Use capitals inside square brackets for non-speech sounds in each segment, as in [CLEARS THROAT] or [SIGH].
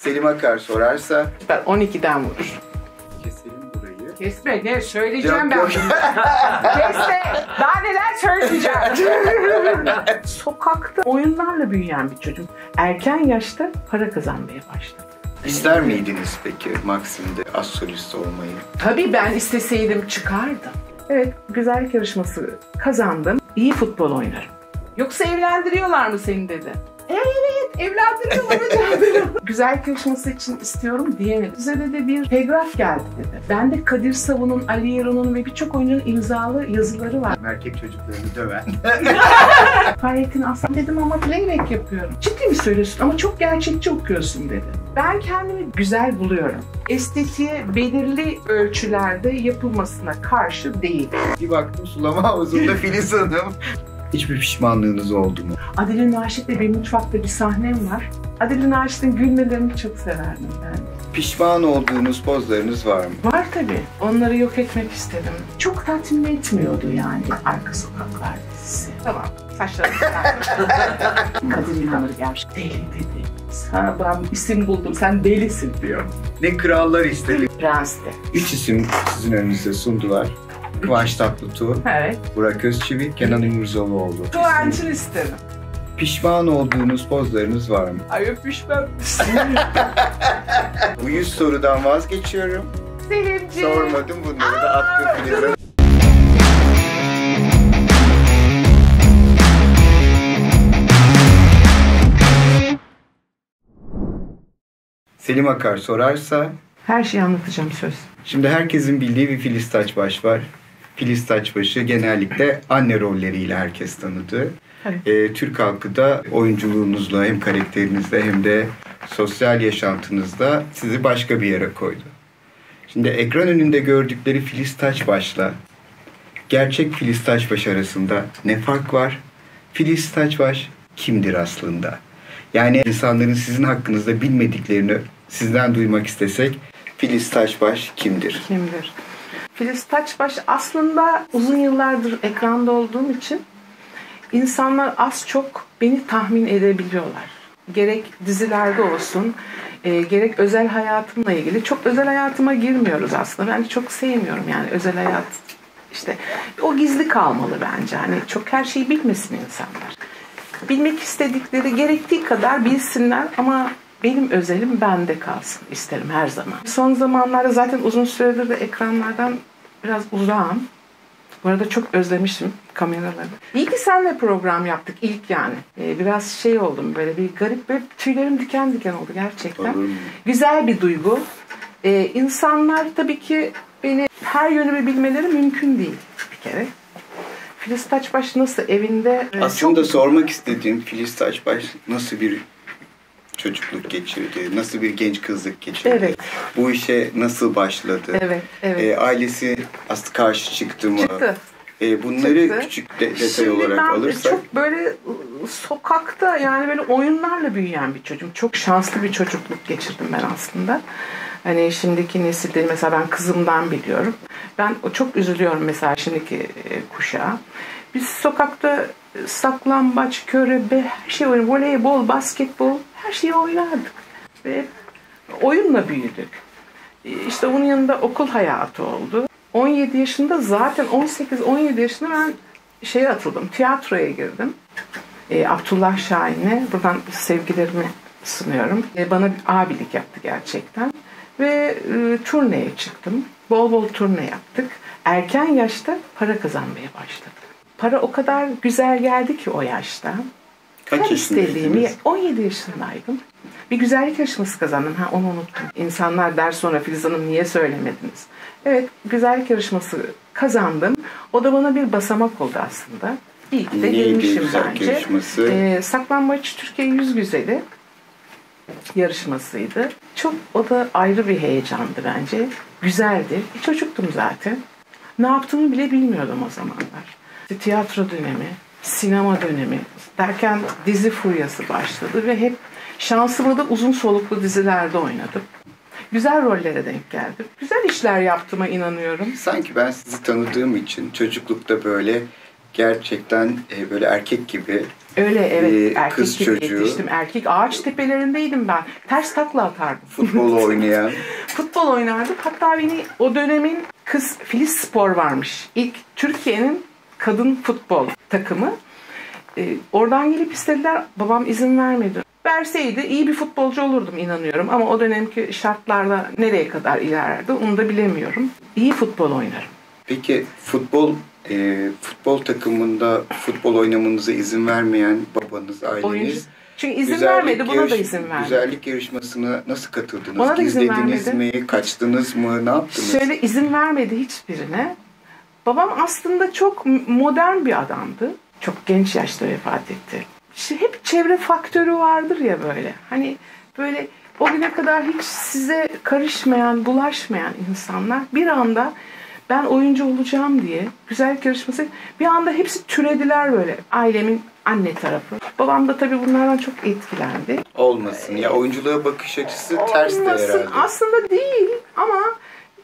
Selim Akar sorarsa Ben 12'den vurur. keselim burayı. Kesme ne söyleyeceğim ben. [LAUGHS] Kesme daha neler söyleyeceğim. [LAUGHS] Sokakta oyunlarla büyüyen bir çocuk. Erken yaşta para kazanmaya başladı. İster miydiniz peki Maksim'de az solist olmayı? Tabii ben isteseydim çıkardım. Evet, güzellik yarışması kazandım. İyi futbol oynarım. Yoksa evlendiriyorlar mı seni dedi. Evet, evlendiriyorlar hocam. [LAUGHS] güzellik yarışması için istiyorum diyemedi. Bize de bir telgraf geldi dedi. Ben de Kadir Savun'un, Ali Yaron'un ve birçok oyuncunun imzalı yazıları var. Erkek çocuklarını döven. [LAUGHS] Fahrettin Aslan dedim ama playback yapıyorum. Ciddi mi söylüyorsun ama çok gerçekçi okuyorsun dedi. Ben kendimi güzel buluyorum. Estetiğe belirli ölçülerde yapılmasına karşı değil. bir baktım sulama havuzunda Filiz Hanım. [LAUGHS] Hiçbir pişmanlığınız oldu mu? Adile Naşit'le bir mutfakta bir sahnem var. Adile Naşit'in gülmelerini çok severdim ben. Pişman olduğunuz pozlarınız var mı? Var tabii. Onları yok etmek istedim. Çok tatmin etmiyordu yani Arka Sokaklar dizisi. Tamam. Saçlarım Kadir İnanır gelmiş. Deli dedi. Sana ben isim buldum. Sen delisin diyor. Ne krallar istedi. Prens de. Üç isim sizin önünüze sundular. Kıvanç Tatlıtuğ, Evet. Burak Özçivit, Kenan İmirzalıoğlu. Kıvanç'ın isterim. Pişman olduğunuz pozlarınız var mı? Ay öpüşmem. [LAUGHS] Bu yüz sorudan vazgeçiyorum. Selimciğim. Sormadım bunları da attım Hanım. Selim Akar sorarsa, Her şeyi anlatacağım söz. şimdi herkesin bildiği bir Filiz Taçbaş var. Filiz Taçbaş'ı genellikle anne rolleriyle herkes tanıdı. Evet. Ee, Türk halkı da oyunculuğunuzla hem karakterinizle hem de sosyal yaşantınızda sizi başka bir yere koydu. Şimdi ekran önünde gördükleri Filiz Taçbaş'la gerçek Filiz Taçbaş arasında ne fark var? Filiz Taçbaş kimdir aslında? Yani insanların sizin hakkınızda bilmediklerini sizden duymak istesek Filiz Taçbaş kimdir? Kimdir? Filiz Taçbaş aslında uzun yıllardır ekranda olduğum için insanlar az çok beni tahmin edebiliyorlar. Gerek dizilerde olsun, e, gerek özel hayatımla ilgili. Çok özel hayatıma girmiyoruz aslında. Ben çok sevmiyorum yani özel hayat. İşte o gizli kalmalı bence. Hani çok her şeyi bilmesin insanlar. Bilmek istedikleri gerektiği kadar bilsinler ama benim özelim bende kalsın isterim her zaman. Son zamanlarda zaten uzun süredir de ekranlardan biraz uzağım. Bu arada çok özlemişim kameraları. İyi ki senle program yaptık ilk yani. Ee, biraz şey oldum böyle bir garip böyle tüylerim diken diken oldu gerçekten. Olur? Güzel bir duygu. Ee, insanlar tabii ki beni her yönümü bilmeleri mümkün değil bir kere. Filiz Taçbaş nasıl evinde e, Aslında çok sormak istediğim Filiz Taçbaş nasıl bir çocukluk geçirdi? Nasıl bir genç kızlık geçirdi? Evet. Bu işe nasıl başladı? Evet, evet. Ee, ailesi aslında karşı çıktı mı? Çıktı. Ee, bunları Çıktı. küçük de- detay Şimdi olarak ben alırsak çok böyle sokakta yani böyle oyunlarla büyüyen bir çocuğum. Çok şanslı bir çocukluk geçirdim ben aslında. Hani şimdiki nesilde mesela ben kızımdan biliyorum. Ben çok üzülüyorum mesela şimdiki e, kuşağa. Biz sokakta saklambaç, körebe, her şey oyun, voleybol, basketbol her şeyi oynardık. Ve oyunla büyüdük. İşte onun yanında okul hayatı oldu. 17 yaşında zaten 18-17 yaşında ben şeye atıldım. Tiyatroya girdim. E, Abdullah Şahin'e buradan sevgilerimi sunuyorum. E, bana bir abilik yaptı gerçekten. Ve e, turneye çıktım. Bol bol turne yaptık. Erken yaşta para kazanmaya başladım. Para o kadar güzel geldi ki o yaşta. Kaç Her istediğimi yaşındaydınız? 17 yaşındaydım. Bir güzellik yarışması kazandım. Ha onu unuttum. İnsanlar der sonra Filiz Hanım niye söylemediniz? Evet güzellik yarışması kazandım. O da bana bir basamak oldu aslında. İyi ki de Neydi girmişim bence. yarışması? Ee, Saklambaç Türkiye Yüz Güzeli yarışmasıydı. Çok o da ayrı bir heyecandı bence. Güzeldi. Bir çocuktum zaten. Ne yaptığımı bile bilmiyordum o zamanlar. İşte tiyatro dönemi, sinema dönemi derken dizi furyası başladı ve hep şansımı da uzun soluklu dizilerde oynadım. Güzel rollere denk geldim. Güzel işler yaptığıma inanıyorum. Sanki ben sizi tanıdığım için çocuklukta böyle gerçekten e, böyle erkek gibi Öyle evet Ee, erkek kız gibi çocuğu. yetiştim. Erkek ağaç tepelerindeydim ben. Ters takla atardım. futbol [LAUGHS] oynayan Futbol oynardım. Hatta beni o dönemin kız Filiz Spor varmış. İlk Türkiye'nin kadın futbol takımı. Ee, oradan gelip istediler. Babam izin vermedi. Verseydi iyi bir futbolcu olurdum inanıyorum. Ama o dönemki şartlarda nereye kadar ilerlerdi onu da bilemiyorum. İyi futbol oynarım. Peki futbol e, futbol takımında futbol oynamanıza izin vermeyen babanız, aileniz Oyuncu. Çünkü izin güzellik vermedi. Buna da yarış- izin vermedi. Güzellik yarışmasına nasıl katıldınız? Bana da izin Gizlediniz vermedi. mi? Kaçtınız mı? Ne yaptınız? Şöyle izin vermedi hiçbirine. Babam aslında çok modern bir adamdı. Çok genç yaşta vefat etti. İşte hep çevre faktörü vardır ya böyle. Hani böyle o güne kadar hiç size karışmayan, bulaşmayan insanlar bir anda ben oyuncu olacağım diye güzellik yarışması bir anda hepsi türediler böyle ailemin anne tarafı. Babam da tabii bunlardan çok etkilendi. Olmasın. Ya oyunculuğa bakış açısı ters de herhalde. Aslında değil ama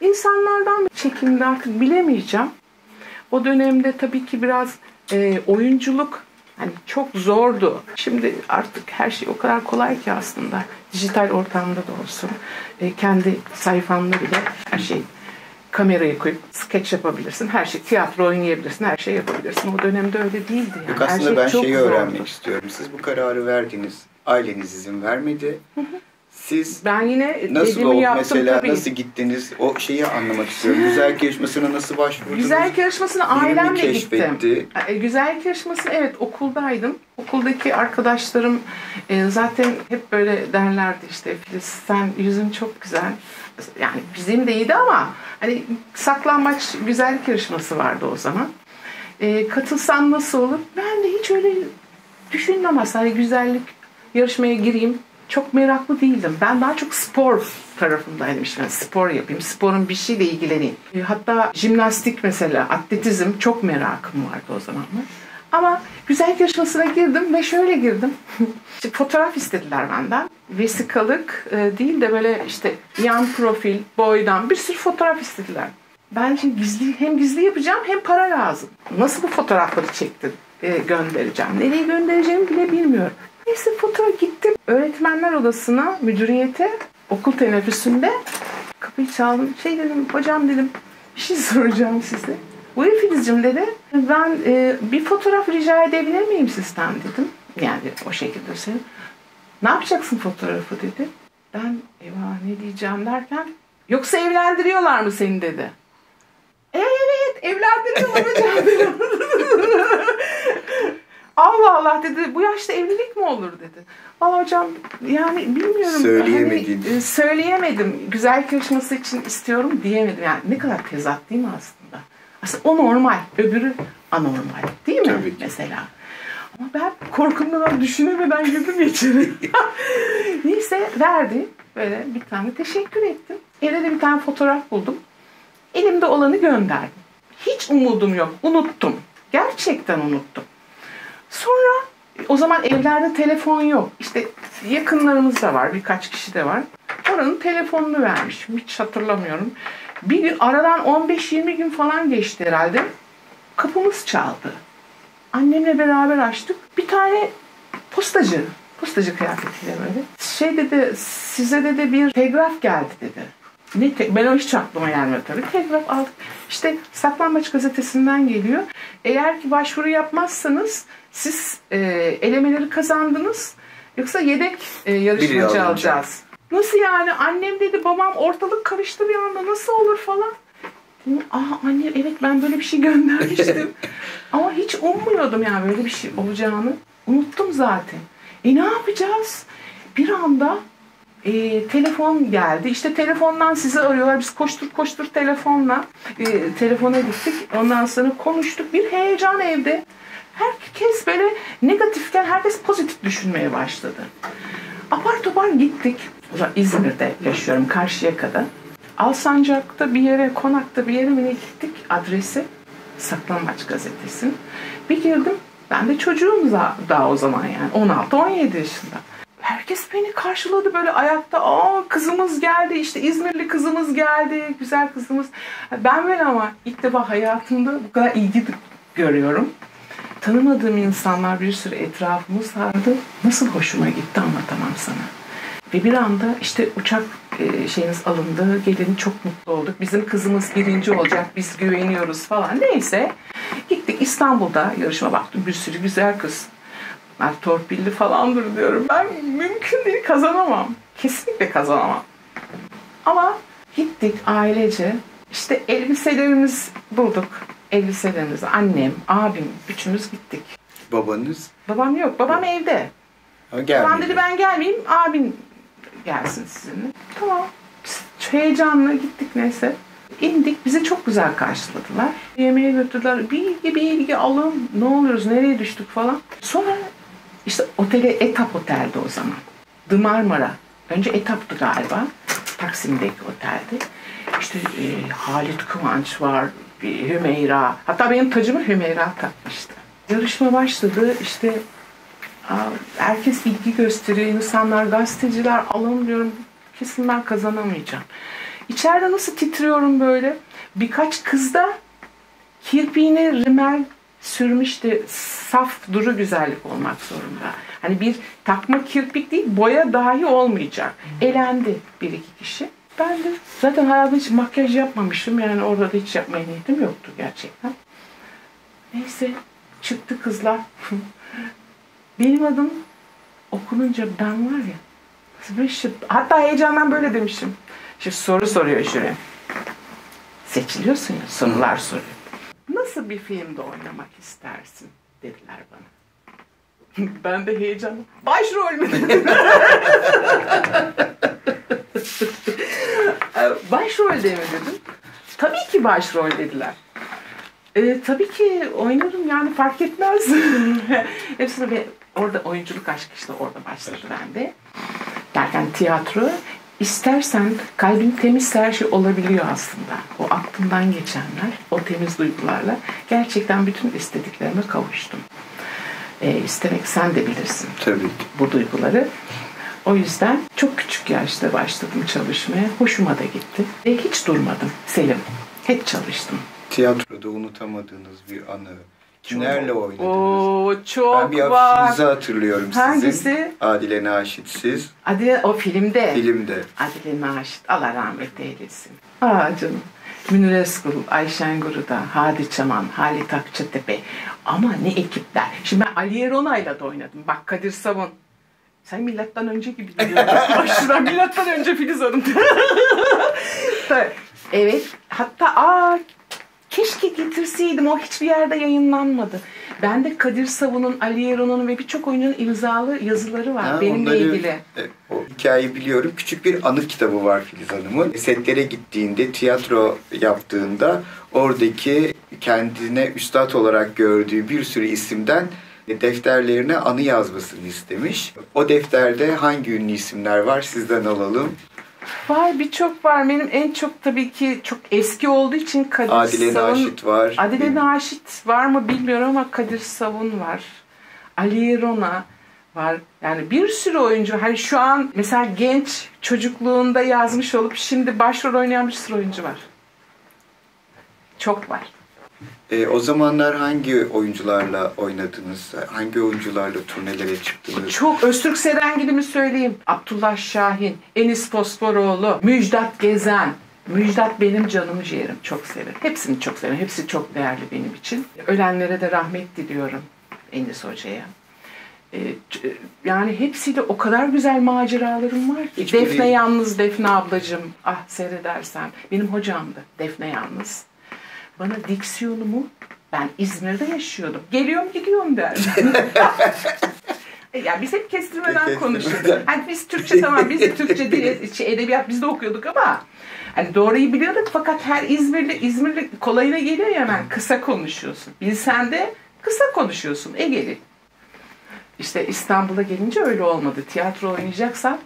insanlardan çekindi artık bilemeyeceğim. O dönemde tabii ki biraz e, oyunculuk hani çok zordu. Şimdi artık her şey o kadar kolay ki aslında. Dijital ortamda da olsun. E, kendi sayfanda bile her şey kamerayı koyup sketch yapabilirsin. Her şey tiyatro oynayabilirsin. Her şey yapabilirsin. O dönemde öyle değildi yani. Yok her aslında şey ben çok şeyi zordu. öğrenmek istiyorum. Siz bu kararı verdiniz. Aileniz izin vermedi. Siz Ben yine nasıl oldu yaptım mesela? tabii. Nasıl gittiniz? O şeyi anlamak istiyorum. Güzellik yarışmasına nasıl başvurdunuz? Güzellik yarışmasına ailemle keşfetti? gittim. E, Güzellik yarışmasına evet okuldaydım. Okuldaki arkadaşlarım e, zaten hep böyle derlerdi işte Filiz sen yüzün çok güzel. Yani bizim de iyiydi ama hani saklambaç güzellik yarışması vardı o zaman. E, katılsam nasıl olur? Ben de hiç öyle düşündüm aslında hani güzellik yarışmaya gireyim. Çok meraklı değildim. Ben daha çok spor tarafındaydım işte. Yani spor yapayım, sporun bir şeyle ilgileneyim. E, Hatta jimnastik mesela, atletizm çok merakım vardı o zamanlar. Ama güzellik yarışmasına girdim ve şöyle girdim. [LAUGHS] İşte fotoğraf istediler benden. Vesikalık e, değil de böyle işte yan profil, boydan bir sürü fotoğraf istediler. Ben şimdi gizli hem gizli yapacağım hem para lazım. Nasıl bu fotoğrafları çektim e, göndereceğim? Nereye göndereceğimi bile bilmiyorum. Neyse fotoğraf gittim öğretmenler odasına, müdüriyete, okul teneffüsünde kapıyı çaldım. Şey dedim, hocam dedim bir şey [LAUGHS] soracağım size. Buyur Filizciğim dedi. Ben e, bir fotoğraf rica edebilir miyim sizden dedim. Yani o şekilde söyleyeyim. Ne yapacaksın fotoğrafı dedi. Ben eyvah ne diyeceğim derken yoksa evlendiriyorlar mı seni dedi. Evet evlendiriyorlar hocam [LAUGHS] dedim. Allah dedi bu yaşta evlilik mi olur dedi. Valla hocam yani bilmiyorum. Söyleyemedin. Hani, e, söyleyemedim. Güzel yarışması için istiyorum diyemedim. Yani ne kadar tezat değil mi aslında? Aslında o normal. Öbürü anormal. Değil mi? Tabii ki. Mesela. Ama ben korkumdan düşünemeden girdim içeri. [LAUGHS] Neyse verdi. Böyle bir tane teşekkür ettim. Evde de bir tane fotoğraf buldum. Elimde olanı gönderdim. Hiç umudum yok. Unuttum. Gerçekten unuttum. Sonra o zaman evlerde telefon yok. İşte yakınlarımız da var. Birkaç kişi de var. Oranın telefonunu vermişim. Hiç hatırlamıyorum. Bir gün aradan 15-20 gün falan geçti herhalde. Kapımız çaldı. Annemle beraber açtık. Bir tane postacı. Postacı kıyafetiyle böyle. Şey dedi size dedi bir telgraf geldi dedi. Ne te- ben o hiç aklıma gelmedi tabii. Telgraf aldık. İşte Saklambaç gazetesinden geliyor. Eğer ki başvuru yapmazsanız siz e, elemeleri kazandınız. Yoksa yedek e, yarışmacı alınacak. alacağız. Nasıl yani? Annem dedi babam ortalık karıştı bir anda. Nasıl olur falan. Dedim, Aa anne evet ben böyle bir şey göndermiştim. [LAUGHS] Ama hiç ummuyordum yani böyle bir şey olacağını. Unuttum zaten. E ne yapacağız? Bir anda e, telefon geldi. İşte telefondan sizi arıyorlar. Biz koştur koştur telefonla e, telefona gittik. Ondan sonra konuştuk. Bir heyecan evde. Herkes böyle negatifken herkes pozitif düşünmeye başladı. Apar topar gittik. İzmir'de yaşıyorum Karşıyaka'da. Alsancak'ta bir yere, konakta bir yere mi gittik adresi. Saklambaç gazetesi. Bir girdim. Ben de çocuğum da- daha o zaman yani. 16-17 yaşında. Herkes beni karşıladı böyle ayakta. Aa kızımız geldi işte İzmirli kızımız geldi. Güzel kızımız. Ben böyle ama ilk defa hayatımda bu kadar ilgi görüyorum. tanımadığım insanlar bir sürü etrafımız vardı. Nasıl hoşuma gitti anlatamam sana. Ve bir anda işte uçak e, şeyiniz alındı. Gelin çok mutlu olduk. Bizim kızımız birinci olacak. Biz güveniyoruz falan. Neyse. Gittik İstanbul'da yarışma baktım. Bir sürü güzel kız. Ben torpilli falandır diyorum. Ben mümkün değil kazanamam. Kesinlikle kazanamam. Ama gittik ailece. İşte elbiselerimiz bulduk. Elbiselerimizi annem, abim, üçümüz gittik. Babanız Babam yok. Babam evde. ha. Babam dedi ben gelmeyeyim. Abin gelsin sizinle. Tamam. Heyecanla gittik neyse. İndik. Bizi çok güzel karşıladılar. Yemeğe götürdüler. Bilgi bilgi alın. Ne oluyoruz? Nereye düştük falan. Sonra işte otele Etap Otel'di o zaman. The Marmara. Önce Etap'tı galiba. Taksim'deki oteldi. İşte e, Halit Kıvanç var. bir Hümeyra. Hatta benim tacımı Hümeyra takmıştı. Yarışma başladı. İşte herkes ilgi gösteriyor. insanlar, gazeteciler alın diyorum. Kesin ben kazanamayacağım. İçeride nasıl titriyorum böyle. Birkaç kız da kirpiğine rimel sürmüş de saf duru güzellik olmak zorunda. Hani bir takma kirpik değil boya dahi olmayacak. Elendi bir iki kişi. Ben de zaten hayatımda hiç makyaj yapmamışım. Yani orada da hiç yapmaya niyetim yoktu gerçekten. Neyse çıktı kızlar. [LAUGHS] Benim adım okununca ben var ya böyle şey- hatta heyecandan böyle demişim. Şimdi soru soruyor jüri. Seçiliyorsun ya sorular soruyor. Nasıl bir filmde oynamak istersin dediler bana. [LAUGHS] Ben de heyecanla başrol mü [LAUGHS] dedim. Başrolde mi dedim. Tabii ki başrol dediler. E, tabii ki oynarım yani fark etmez. [LAUGHS] Hepsine bir orada oyunculuk aşkı işte orada başladı bende. Derken tiyatro istersen kalbin temizse her şey olabiliyor aslında. O aklımdan geçenler, o temiz duygularla gerçekten bütün istediklerime kavuştum. E, istemek sen de bilirsin Tabii ki. bu duyguları. O yüzden çok küçük yaşta başladım çalışmaya. Hoşuma da gitti. Ve hiç durmadım Selim. Hep çalıştım. Tiyatroda unutamadığınız bir anı. Kimlerle oynadınız? Oo çok ben bir var. afişinizi hatırlıyorum Hangisi? sizin. Adile Naşitsiz. Adile o filmde. Filmde. Adile Naşit. Allah rahmet eylesin. Aa canım. Münir Eskul, Ayşen Guruda, Hadi Çaman, Halit Akçatepe. Ama ne ekipler. Şimdi ben Ali Eronay'la da oynadım. Bak Kadir Savun. Sen milattan önce gibi geliyorsun. Başına [LAUGHS] milattan önce Filiz Hanım. [LAUGHS] Evet. Hatta aa keşke getirseydim. O hiçbir yerde yayınlanmadı. Ben de Kadir Savun'un, Ali Eron'un ve birçok oyuncunun imzalı yazıları var. Ha, benimle onları- ilgili. e, o hikayeyi biliyorum. Küçük bir anı kitabı var Filiz Hanım'ın. Setlere gittiğinde, tiyatro yaptığında oradaki kendine üstad olarak gördüğü bir sürü isimden defterlerine anı yazmasını istemiş. O defterde hangi ünlü isimler var sizden alalım. Var birçok var. Benim en çok tabii ki çok eski olduğu için Kadir Adile Savun. Naşit var. Adile Naşit var mı bilmiyorum ama Kadir Savun var. Ali Rona var. Yani bir sürü oyuncu. Hani şu an mesela genç çocukluğunda yazmış olup şimdi başrol oynayan bir sürü oyuncu var. Çok var. E, o zamanlar hangi oyuncularla oynadınız? Hangi oyuncularla turnelere çıktınız? Çok Öztürk Serengil'i söyleyeyim. Abdullah Şahin, Enis Fosforoğlu, Müjdat Gezen. Müjdat benim canım ciğerim. Çok severim. Hepsini çok severim. Hepsi çok değerli benim için. Ölenlere de rahmet diliyorum Enis Hoca'ya. Ee, yani hepsiyle o kadar güzel maceralarım var ki. Hiçbiri- Defne Yalnız, Defne ablacığım. Ah seyredersen. Benim hocamdı Defne Yalnız. Bana diksiyonumu ben İzmir'de yaşıyordum. Geliyorum gidiyorum derdi. [LAUGHS] Ya biz hep kestirmeden Kestirmeden. konuşuyorduk. Hani biz Türkçe [LAUGHS] tamam biz Türkçe dil, şey, edebiyat biz de okuyorduk ama hani doğruyu biliyorduk fakat her İzmirli İzmirli kolayına geliyor ya hemen kısa konuşuyorsun. Bilsen de kısa konuşuyorsun Egeli. İşte İstanbul'a gelince öyle olmadı. Tiyatro oynayacaksan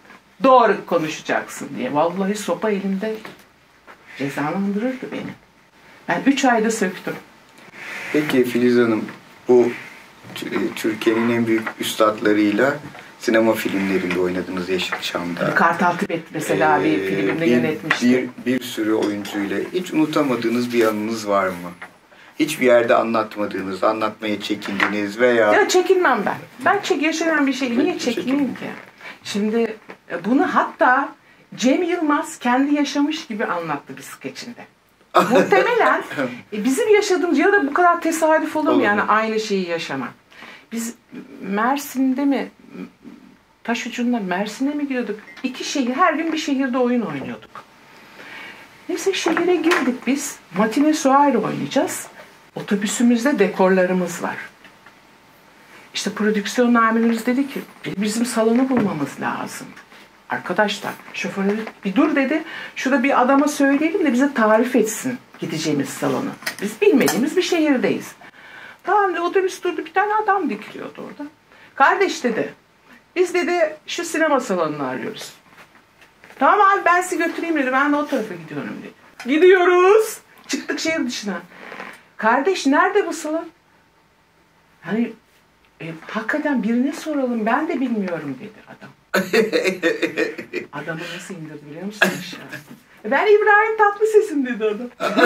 doğru konuşacaksın diye. Vallahi sopa elimde cezalandırırdı beni. Ben üç ayda söktüm. Peki Filiz Hanım, bu e, Türkiye'nin en büyük üstadlarıyla sinema filmlerinde oynadınız Yeşilçam'da. Kartal Tibet mesela bir Ee, filmde bir, yönetmişti. Bir, bir sürü oyuncuyla hiç unutamadığınız bir anınız var mı? hiçbir yerde anlatmadığınız, anlatmaya çekindiğiniz veya... Ya çekinmem ben. Ben çek yaşanan bir şey niye çekineyim ki? Şimdi e, bunu hatta Cem Yılmaz kendi yaşamış gibi anlattı bir skeçinde. Muhtemelen [LAUGHS] e, bizim yaşadığımız ya da bu kadar tesadüf olur mu yani aynı şeyi yaşamak. Biz Mersin'de mi taş ucunda Mersin'e mi gidiyorduk? İki şehir, her gün bir şehirde oyun oynuyorduk. Neyse şehire girdik biz. Matine Suare oynayacağız. Otobüsümüzde dekorlarımız var. İşte prodüksiyon amirimiz dedi ki bizim salonu bulmamız lazım. Arkadaşlar şoför dedi bir dur dedi. Şurada bir adama söyleyelim de bize tarif etsin gideceğimiz salonu. Biz bilmediğimiz bir şehirdeyiz. Tamam dedi otobüs durdu bir tane adam dikiliyordu orada. Kardeş dedi biz dedi şu sinema salonunu arıyoruz. Tamam abi ben sizi götüreyim dedi. Ben de o tarafa gidiyorum dedi. Gidiyoruz. Çıktık şehir dışına. Kardeş nerede bu salon? Hani e, hakikaten birine soralım ben de bilmiyorum dedi adam. [LAUGHS] Adamı nasıl indirdi biliyor musun aşağı? Ben İbrahim Tatlıses'im dedi adam. [LAUGHS]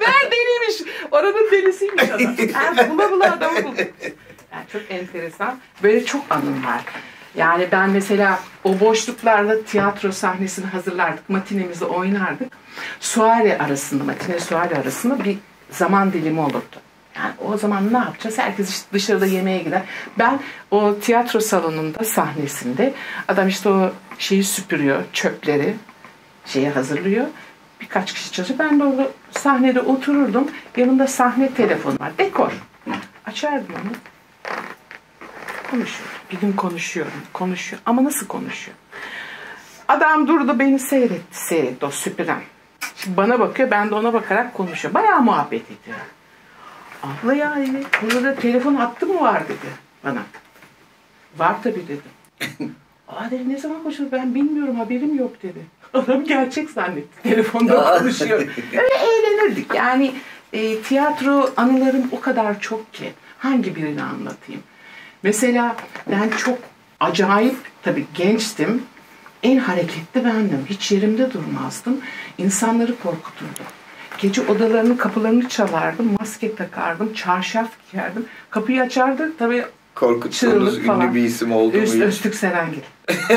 ben deliymiş. Oranın delisiymiş adam. Yani bula bula adamı buldum. Yani çok enteresan. Böyle çok anım var. Yani ben mesela o boşluklarda tiyatro sahnesini hazırlardık. Matinemizi oynardık. Suare arasında, matine suare arasında bir zaman dilimi olurdu. Yani o zaman ne yapacağız? Herkes dışarıda yemeğe gider. Ben o tiyatro salonunda sahnesinde adam işte o şeyi süpürüyor, çöpleri şeye hazırlıyor. Birkaç kişi çalışıyor. Ben de orada sahnede otururdum. Yanımda sahne telefonu var. Dekor. Açardım onu. Konuşuyorum. Bir gün konuşuyorum. Konuşuyor. Ama nasıl konuşuyor? Adam durdu beni seyretti. Seyretti o süpüren. Şimdi bana bakıyor. Ben de ona bakarak konuşuyor. Bayağı muhabbet ediyor. Abla ya dedi. Burada da telefon hattı mı var dedi bana. Var tabii dedim. [COUGHS] Aa dedi ne zaman konuşuyor ben bilmiyorum haberim yok dedi. Adam gerçek zannetti. Telefonda konuşuyor. Öyle eğlenirdik. Yani e, tiyatro anılarım o kadar çok ki. Hangi birini anlatayım? Mesela ben çok acayip tabii gençtim. En hareketli bendim. Hiç yerimde durmazdım. İnsanları korkuturdum. Gece odalarının kapılarını çalardım. Maske takardım. Çarşaf giyerdim. Kapıyı açardı. Tabii Korkuttuğunuz Çığlık falan. ünlü bir isim oldu Üst, mu? Öztürk Serengil.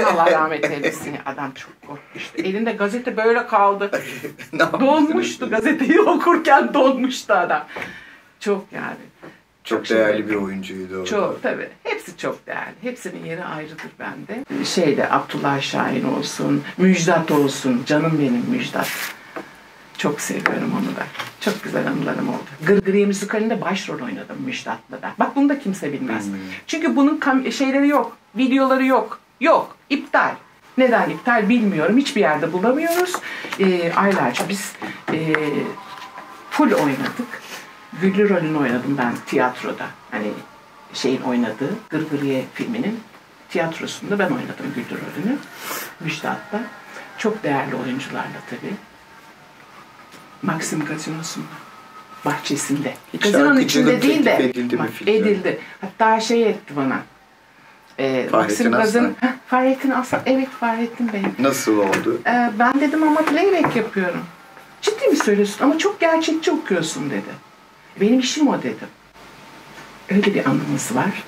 Allah rahmet eylesin. Adam çok korkmuştu. Elinde gazete böyle kaldı. [LAUGHS] Donmuştu. Gazeteyi okurken donmuştu adam. Çok yani. Çok Çok değerli şey- bir oyuncuydu o. Çok tabii. Hepsi çok değerli. Hepsinin yeri ayrıdır bende. Şeyde Abdullah Şahin olsun, Müjdat olsun. Canım benim Müjdat. Çok seviyorum onu da. Çok güzel anılarım oldu. Gırgırıye müzikalinde başrol oynadım Müjdat'la da. Bak bunu da kimse bilmez. Hmm. Çünkü bunun şeyleri yok. Videoları yok. Yok. İptal. Neden iptal bilmiyorum. Hiçbir yerde bulamıyoruz. Ee, aylarca biz e, full oynadık. Güllü rolünü oynadım ben tiyatroda. Hani şeyin oynadığı Gırgırıye filminin tiyatrosunda ben oynadım Güllü rolünü. Müjdat'la. Çok değerli oyuncularla tabii. Maxim Gazinosu'nda. Bahçesinde. Gazinonun içinde değil de. edildi mi edildi. Hatta şey etti bana. Fahrettin Maxim Gazin. Heh, Fahrettin Aslan. Evet Fahrettin Bey. Nasıl oldu? Ee, ben dedim ama playback yapıyorum. Ciddi mi söylüyorsun? Ama çok gerçekçi okuyorsun dedi. Benim işim o dedim. Öyle bir anımız var.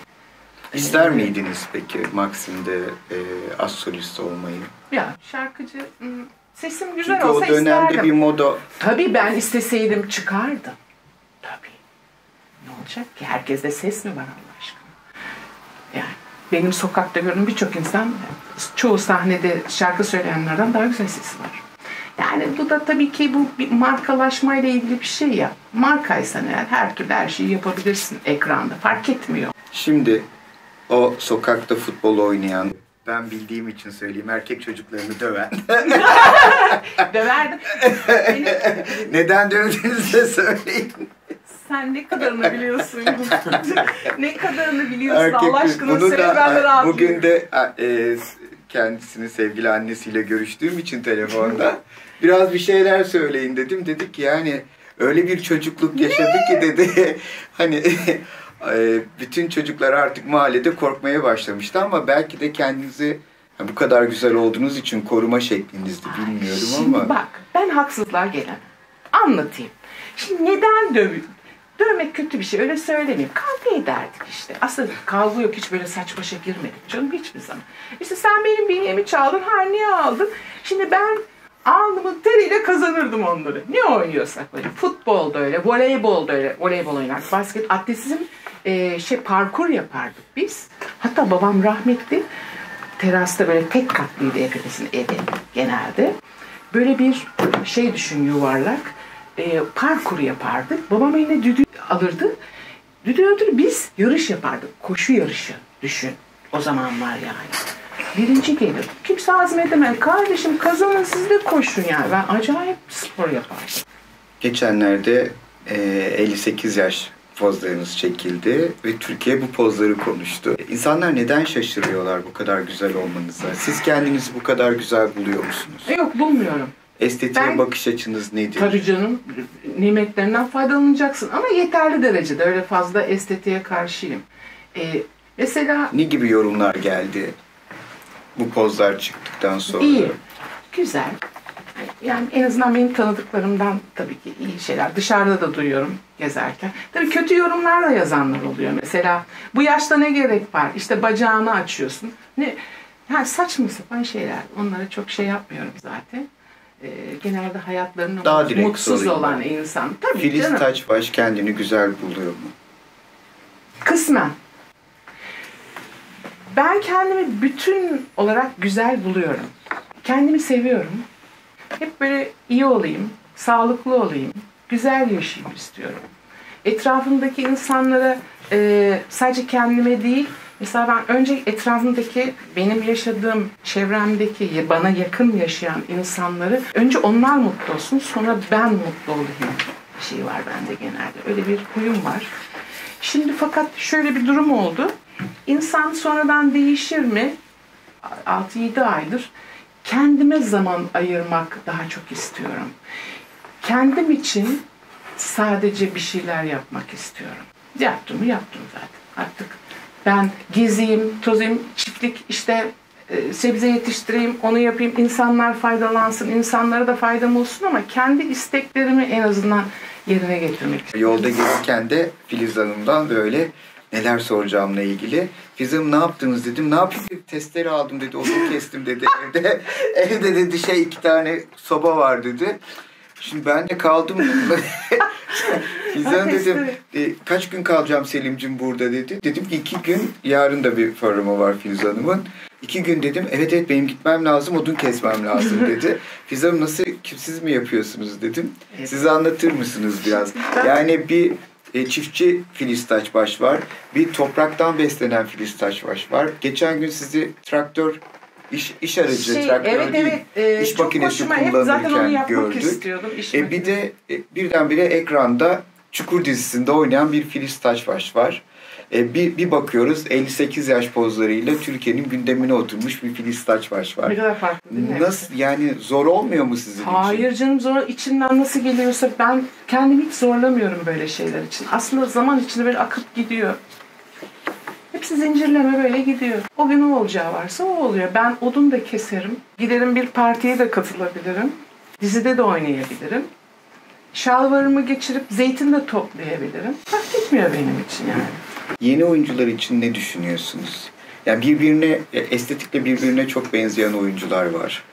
İster miydiniz peki Maxim'de e, az solist olmayı? Ya şarkıcı sesim güzel Çünkü olsa o dönemde isterdim. bir moda Tabii ben isteseydim çıkardım. Tabii. Ne olacak ki? Herkeste ses mi var Allah aşkına? Yani benim sokakta gördüğüm birçok insan çoğu sahnede şarkı söyleyenlerden daha güzel sesi var. Yani bu da tabii ki bu bir markalaşmayla ilgili bir şey ya. Markaysan eğer her türlü her şeyi yapabilirsin ekranda. Fark etmiyor. Şimdi o sokakta futbol oynayan, ben bildiğim için söyleyeyim erkek çocuklarını döven. [LAUGHS] Döverdim. Benim- Neden dövdüğünüzü de söyleyin. sen ne kadarını biliyorsun? [LAUGHS] ne kadarını biliyorsun Allah Erkek aşkına bunu söyle ben de da rahatlayayım. bugün de e, kendisinin sevgili annesiyle görüştüğüm için telefonda [LAUGHS] biraz bir şeyler söyleyin dedim. Dedik ki yani öyle bir çocukluk yaşadı ki dedi. hani bütün çocuklar artık mahallede korkmaya başlamıştı ama belki de kendinizi bu kadar güzel olduğunuz için koruma şeklinizdi bilmiyorum Şimdi ama bak ben haksızlığa gelemem. Anlatayım. Şimdi neden dövün? Dövmek kötü bir şey öyle söylemeyeyim. Kavga ederdik işte. Aslında kavga yok hiç böyle saç başa girmedik canım hiçbir zaman. İşte sen benim bilyemi çaldın ha niye aldın? Şimdi ben alnımın teriyle kazanırdım onları. Ne oynuyorsak böyle. Futbol da öyle, voleybol da öyle. Voleybol oynardık, basket, atletizm, e, şey parkur yapardık biz. Hatta babam rahmetli terasta böyle tek katlıydı hepimizin evi genelde. Böyle bir şey düşün yuvarlak. E, parkur yapardık. Babam eline düdüğü alırdı. Düdüğü öldürür biz yarış yapardık. Koşu yarışı düşün. O zamanlar yani. Birinci gelir. Kimse azmedemez. Kardeşim kazanın siz de koşun yani. Ben acayip spor yapardım. Geçenlerde e, 58 yaş pozlarınız çekildi ve Türkiye bu pozları konuştu. İnsanlar neden şaşırıyorlar bu kadar güzel olmanıza? Siz kendinizi bu kadar güzel buluyor musunuz? Yok bulmuyorum. Estetiğe Ben- bakış açınız nedir? Tabii canım nimetlerinden faydalanacaksın ama yeterli derecede öyle fazla estetiğe karşıyım. Ee, mesela Ne gibi yorumlar geldi bu pozlar çıktıktan sonra? iyi, güzel. Yani en azından benim tanıdıklarımdan tabii ki iyi şeyler. Dışarıda da duyuyorum gezerken. Tabii kötü yorumlar da yazanlar oluyor. Mesela bu yaşta ne gerek var? İşte bacağını açıyorsun. Ne? Yani saçma sapan şeyler. Onlara çok şey yapmıyorum zaten. Ee, genelde hayatlarında Daha mutsuz olan ben. insan. Tabii Filiz canım. Taçbaş kendini güzel buluyor mu? Kısmen. Ben kendimi bütün olarak güzel buluyorum. Kendimi seviyorum. Hep böyle iyi olayım, sağlıklı olayım, güzel yaşayayım istiyorum. Etrafımdaki insanlara e, sadece kendime değil, mesela ben önce etrafımdaki, benim yaşadığım çevremdeki, bana yakın yaşayan insanları, önce onlar mutlu olsun, sonra ben mutlu olayım şey var bende genelde. Öyle bir huyum var. Şimdi fakat şöyle bir durum oldu. İnsan sonradan değişir mi? 6-7 aydır kendime zaman ayırmak daha çok istiyorum. Kendim için sadece bir şeyler yapmak istiyorum. Yaptım yaptım zaten. Artık ben gezeyim, tozayım, çiftlik işte e, sebze yetiştireyim, onu yapayım, insanlar faydalansın, insanlara da faydam olsun ama kendi isteklerimi en azından yerine getirmek istiyorum. Yolda gelirken de Filiz Hanım'dan böyle neler soracağımla ilgili. Hanım ne yaptınız dedim. Ne yapayım dedi. Testere aldım dedi. Odun [LAUGHS] kestim dedi evde. [LAUGHS] evde dedi şey iki tane soba var dedi. Şimdi ben de kaldım. [LAUGHS] Filiz Hanım dedim "E, kaç gün kalacağım Selim'cim burada dedi. Dedim ki iki gün yarın da bir programı var Filiz Hanım'ın. İki gün dedim evet evet benim gitmem lazım odun kesmem lazım dedi. Filiz Hanım nasıl siz mi yapıyorsunuz dedim. Siz anlatır mısınız biraz? Yani bir e, çiftçi Filiz Taçbaş var. Bir topraktan beslenen Filiz Taçbaş var. Geçen gün sizi traktör iş, iş aracı Şey, traktör evet değil evet. Ee, iş makinesi kullanırken gördük. E, bir de e, birdenbire ekranda Çukur dizisinde oynayan bir Filiz Taçbaş var. E, bir, bir bakıyoruz 58 yaş pozlarıyla Türkiye'nin gündemine oturmuş bir Filiz Taçbaş var. ne kadar farklı değil mi? Nasıl yani zor olmuyor mu sizin için? Hayır canım zor içinden nasıl geliyorsa ben kendimi hiç zorlamıyorum böyle şeyler için. Aslında zaman içinde böyle akıp gidiyor. Hepsi zincirleme böyle gidiyor. O gün o olacağı varsa o oluyor. Ben odun da keserim. Giderim bir partiye de katılabilirim. Dizide de oynayabilirim. Şalvarımı geçirip zeytin de toplayabilirim. Fark etmiyor benim için yani. Yeni oyuncular için ne düşünüyorsunuz? Yani birbirine, e, estetikle birbirine çok benzeyen oyuncular var.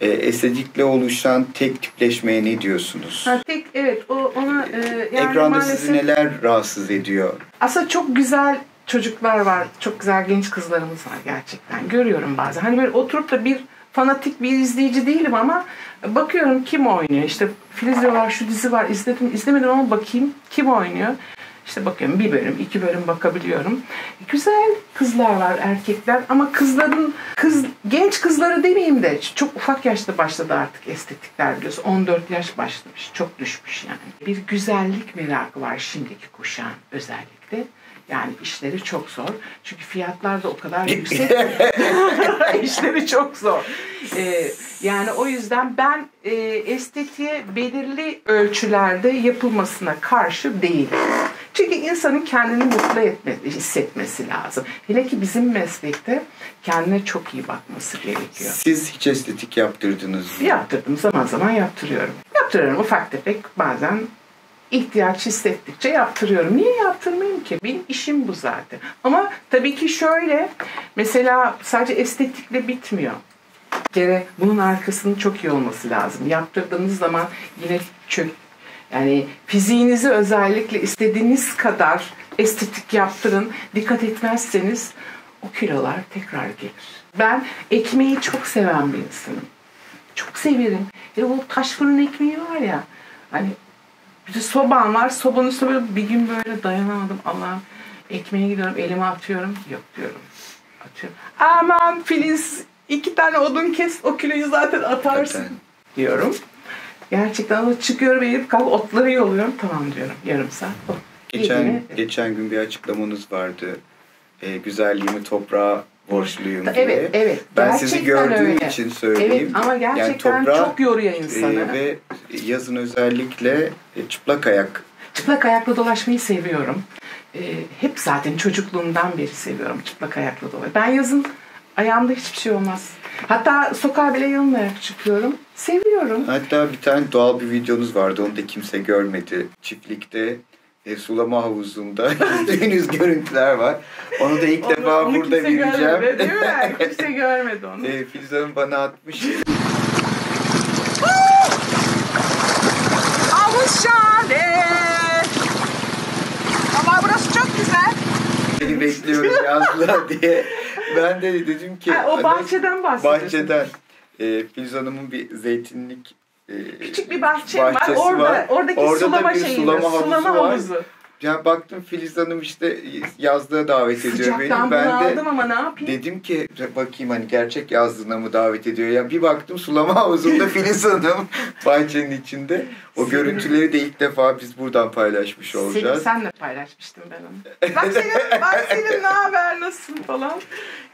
E, estetikle oluşan tek tipleşmeye ne diyorsunuz? Ha, tek evet o ona e, yani Ekranda maalesef sizi neler rahatsız ediyor? aslında çok güzel çocuklar var. Çok güzel genç kızlarımız var gerçekten. Görüyorum bazen. Hani böyle oturup da bir fanatik bir izleyici değilim ama bakıyorum kim oynuyor. İşte Filiz diyorlar şu dizi var izledim izlemedim ama bakayım kim oynuyor. İşte bakıyorum bir bölüm, iki bölüm bakabiliyorum. Güzel kızlar var, erkekler ama kızların kız genç kızları demeyeyim de çok ufak yaşta başladı artık estetikler biliyorsun. 14 yaş başlamış. Çok düşmüş yani. Bir güzellik merakı var şimdiki kuşağın özellikle. Yani işleri çok zor. Çünkü fiyatlar da o kadar [LAUGHS] yüksek. [LAUGHS] işleri çok zor. Ee, yani o yüzden ben e, estetiğe belirli ölçülerde yapılmasına karşı değilim. Çünkü insanın kendini mutlu etme, hissetmesi lazım. Hele ki bizim meslekte kendine çok iyi bakması gerekiyor. Siz hiç estetik yaptırdınız mı? Yaptırdım zaman zaman yaptırıyorum. Yaptırıyorum ufak tefek bazen ihtiyaç hissettikçe yaptırıyorum. Niye yaptırmayayım ki? Benim işim bu zaten. Ama tabii ki şöyle mesela sadece estetikle bitmiyor. Bir kere bunun arkasının çok iyi olması lazım. Yaptırdığınız zaman yine çök yani fiziğinizi özellikle istediğiniz kadar estetik yaptırın. Dikkat etmezseniz o kilolar tekrar gelir. Ben ekmeği çok seven bir insanım. Çok severim. Ya o taş fırın ekmeği var ya. Hani bir de soban var. Sobanın üstüne böyle bir gün böyle dayanamadım. Allah'ım ekmeğe gidiyorum elime atıyorum. Yok diyorum. Atıyorum. Aman Filiz iki tane odun kes o kiloyu zaten atarsın Zaten. diyorum. Gerçekten o çıkıyorum eğilip kalk otları yoluyorum. Tamam diyorum yarım saat. Geçen yedine- geçen gün bir açıklamanız vardı. E, güzelliğimi toprağa borçluyum diye. Evet, evet. Ben sizi Gerçekten gördüğüm öyle. için söyleyeyim. Evet ama gerçekten yani toprağa, çok yoruyor insanı. e, ve yazın özellikle e, çıplak ayak Çıplak ayakla dolaşmayı seviyorum. Ee, hep zaten çocukluğumdan beri seviyorum çıplak ayakla dolaşmayı. Ben yazın ayağımda hiçbir şey olmaz. Hatta sokağa bile yalın ayak çıkıyorum. Seviyorum. Hatta bir tane doğal bir videonuz vardı. Onu da kimse görmedi. Çiftlikte e, sulama havuzunda [LAUGHS] henüz görüntüler var. Onu da ilk Onu- defa onu burada kimse vereceğim. Görmedi, değil mi? [LAUGHS] Kimse görmedi onu. e, Filiz Hanım bana atmış. Havuz şahane. Ama burası çok güzel. Seni bekliyorum yazlığa diye. Ben de dedim ki... Ha, o bahçeden bahsediyorsun. Bahçeden. E, Filiz Hanım'ın bir zeytinlik e, Küçük bir bahçe var. Orada, var. oradaki Orada da sulama bir şeyi. sulama havuzu sulama var. havuzu. Ya baktım Filiz Hanım işte yazlığa davet ediyor beni. Sıcaktan Ben de bunaldım ama ne yapayım? dedim ki bakayım hani gerçek yazlığına mı davet ediyor. Ya bir baktım sulama havuzunda [LAUGHS] Filiz Hanım bahçenin içinde. O Senin- görüntüleri de ilk defa biz buradan paylaşmış Senin, olacağız. senle paylaşmıştım ben onu. Bak senin, bak senin ne haber nasılsın falan.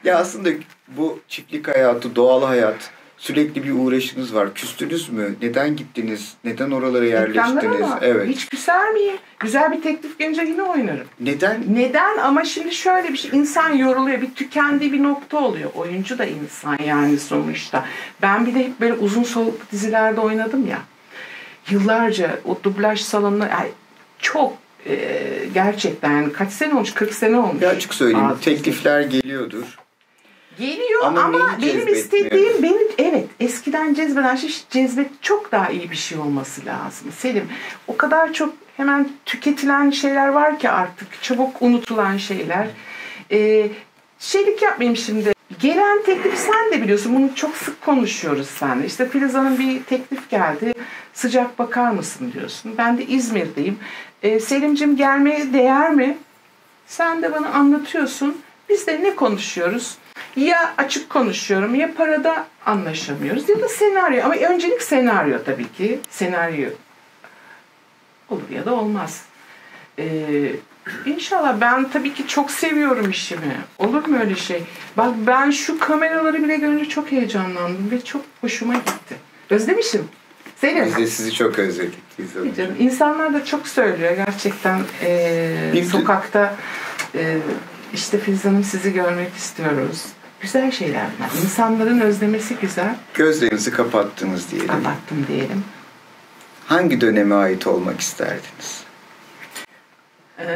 Ya aslında bu çiftlik hayatı, doğal hayat sürekli bir uğraşınız var. Küstünüz mü? Neden gittiniz? Neden oralara yerleştiniz? ama Evet. hiç küser miyim? Güzel bir teklif gelince yine oynarım. Neden? Neden? Ama şimdi şöyle bir şey. insan yoruluyor. Bir tükendiği bir nokta oluyor. Oyuncu da insan yani sonuçta. Ben bir de hep böyle uzun soluklu dizilerde oynadım ya. Yıllarca o dublaj salonuna yani çok e, gerçekten yani kaç sene olmuş? 40 sene olmuş. Bir açık söyleyeyim. Bazı teklifler geliyordur. Geliyor Ama ama, benim istediğim benim evet eskiden cezbeden şey cezbet çok daha iyi bir şey olması lazım. Selim o kadar çok hemen tüketilen şeyler var ki artık çabuk unutulan şeyler. Ee, şeylik yapmayayım şimdi. Gelen teklif sen de biliyorsun bunu çok sık konuşuyoruz seninle. İşte Filiz Hanım bir teklif geldi. Sıcak bakar mısın diyorsun. Ben de İzmir'deyim. Ee, Selim'cim gelmeye değer mi? Sen de bana anlatıyorsun. Biz de ne konuşuyoruz? Ya açık konuşuyorum ya parada anlaşamıyoruz ya da senaryo. Ama öncelik senaryo tabii ki. Senaryo olur ya da olmaz. Ee, inşallah ben tabii ki çok seviyorum işimi. Olur mu öyle şey? Bak ben şu kameraları bile görünce çok heyecanlandım ve çok hoşuma gitti. Özlemişim. Senin. Biz de sizi çok özledik. İnsanlar da çok söylüyor gerçekten e, sokakta e, işte Filiz Hanım sizi görmek istiyoruz. Güzel şeyler bunlar. İnsanların özlemesi güzel. Gözlerinizi kapattınız diyelim. Kapattım diyelim. Hangi döneme ait olmak isterdiniz? Ee,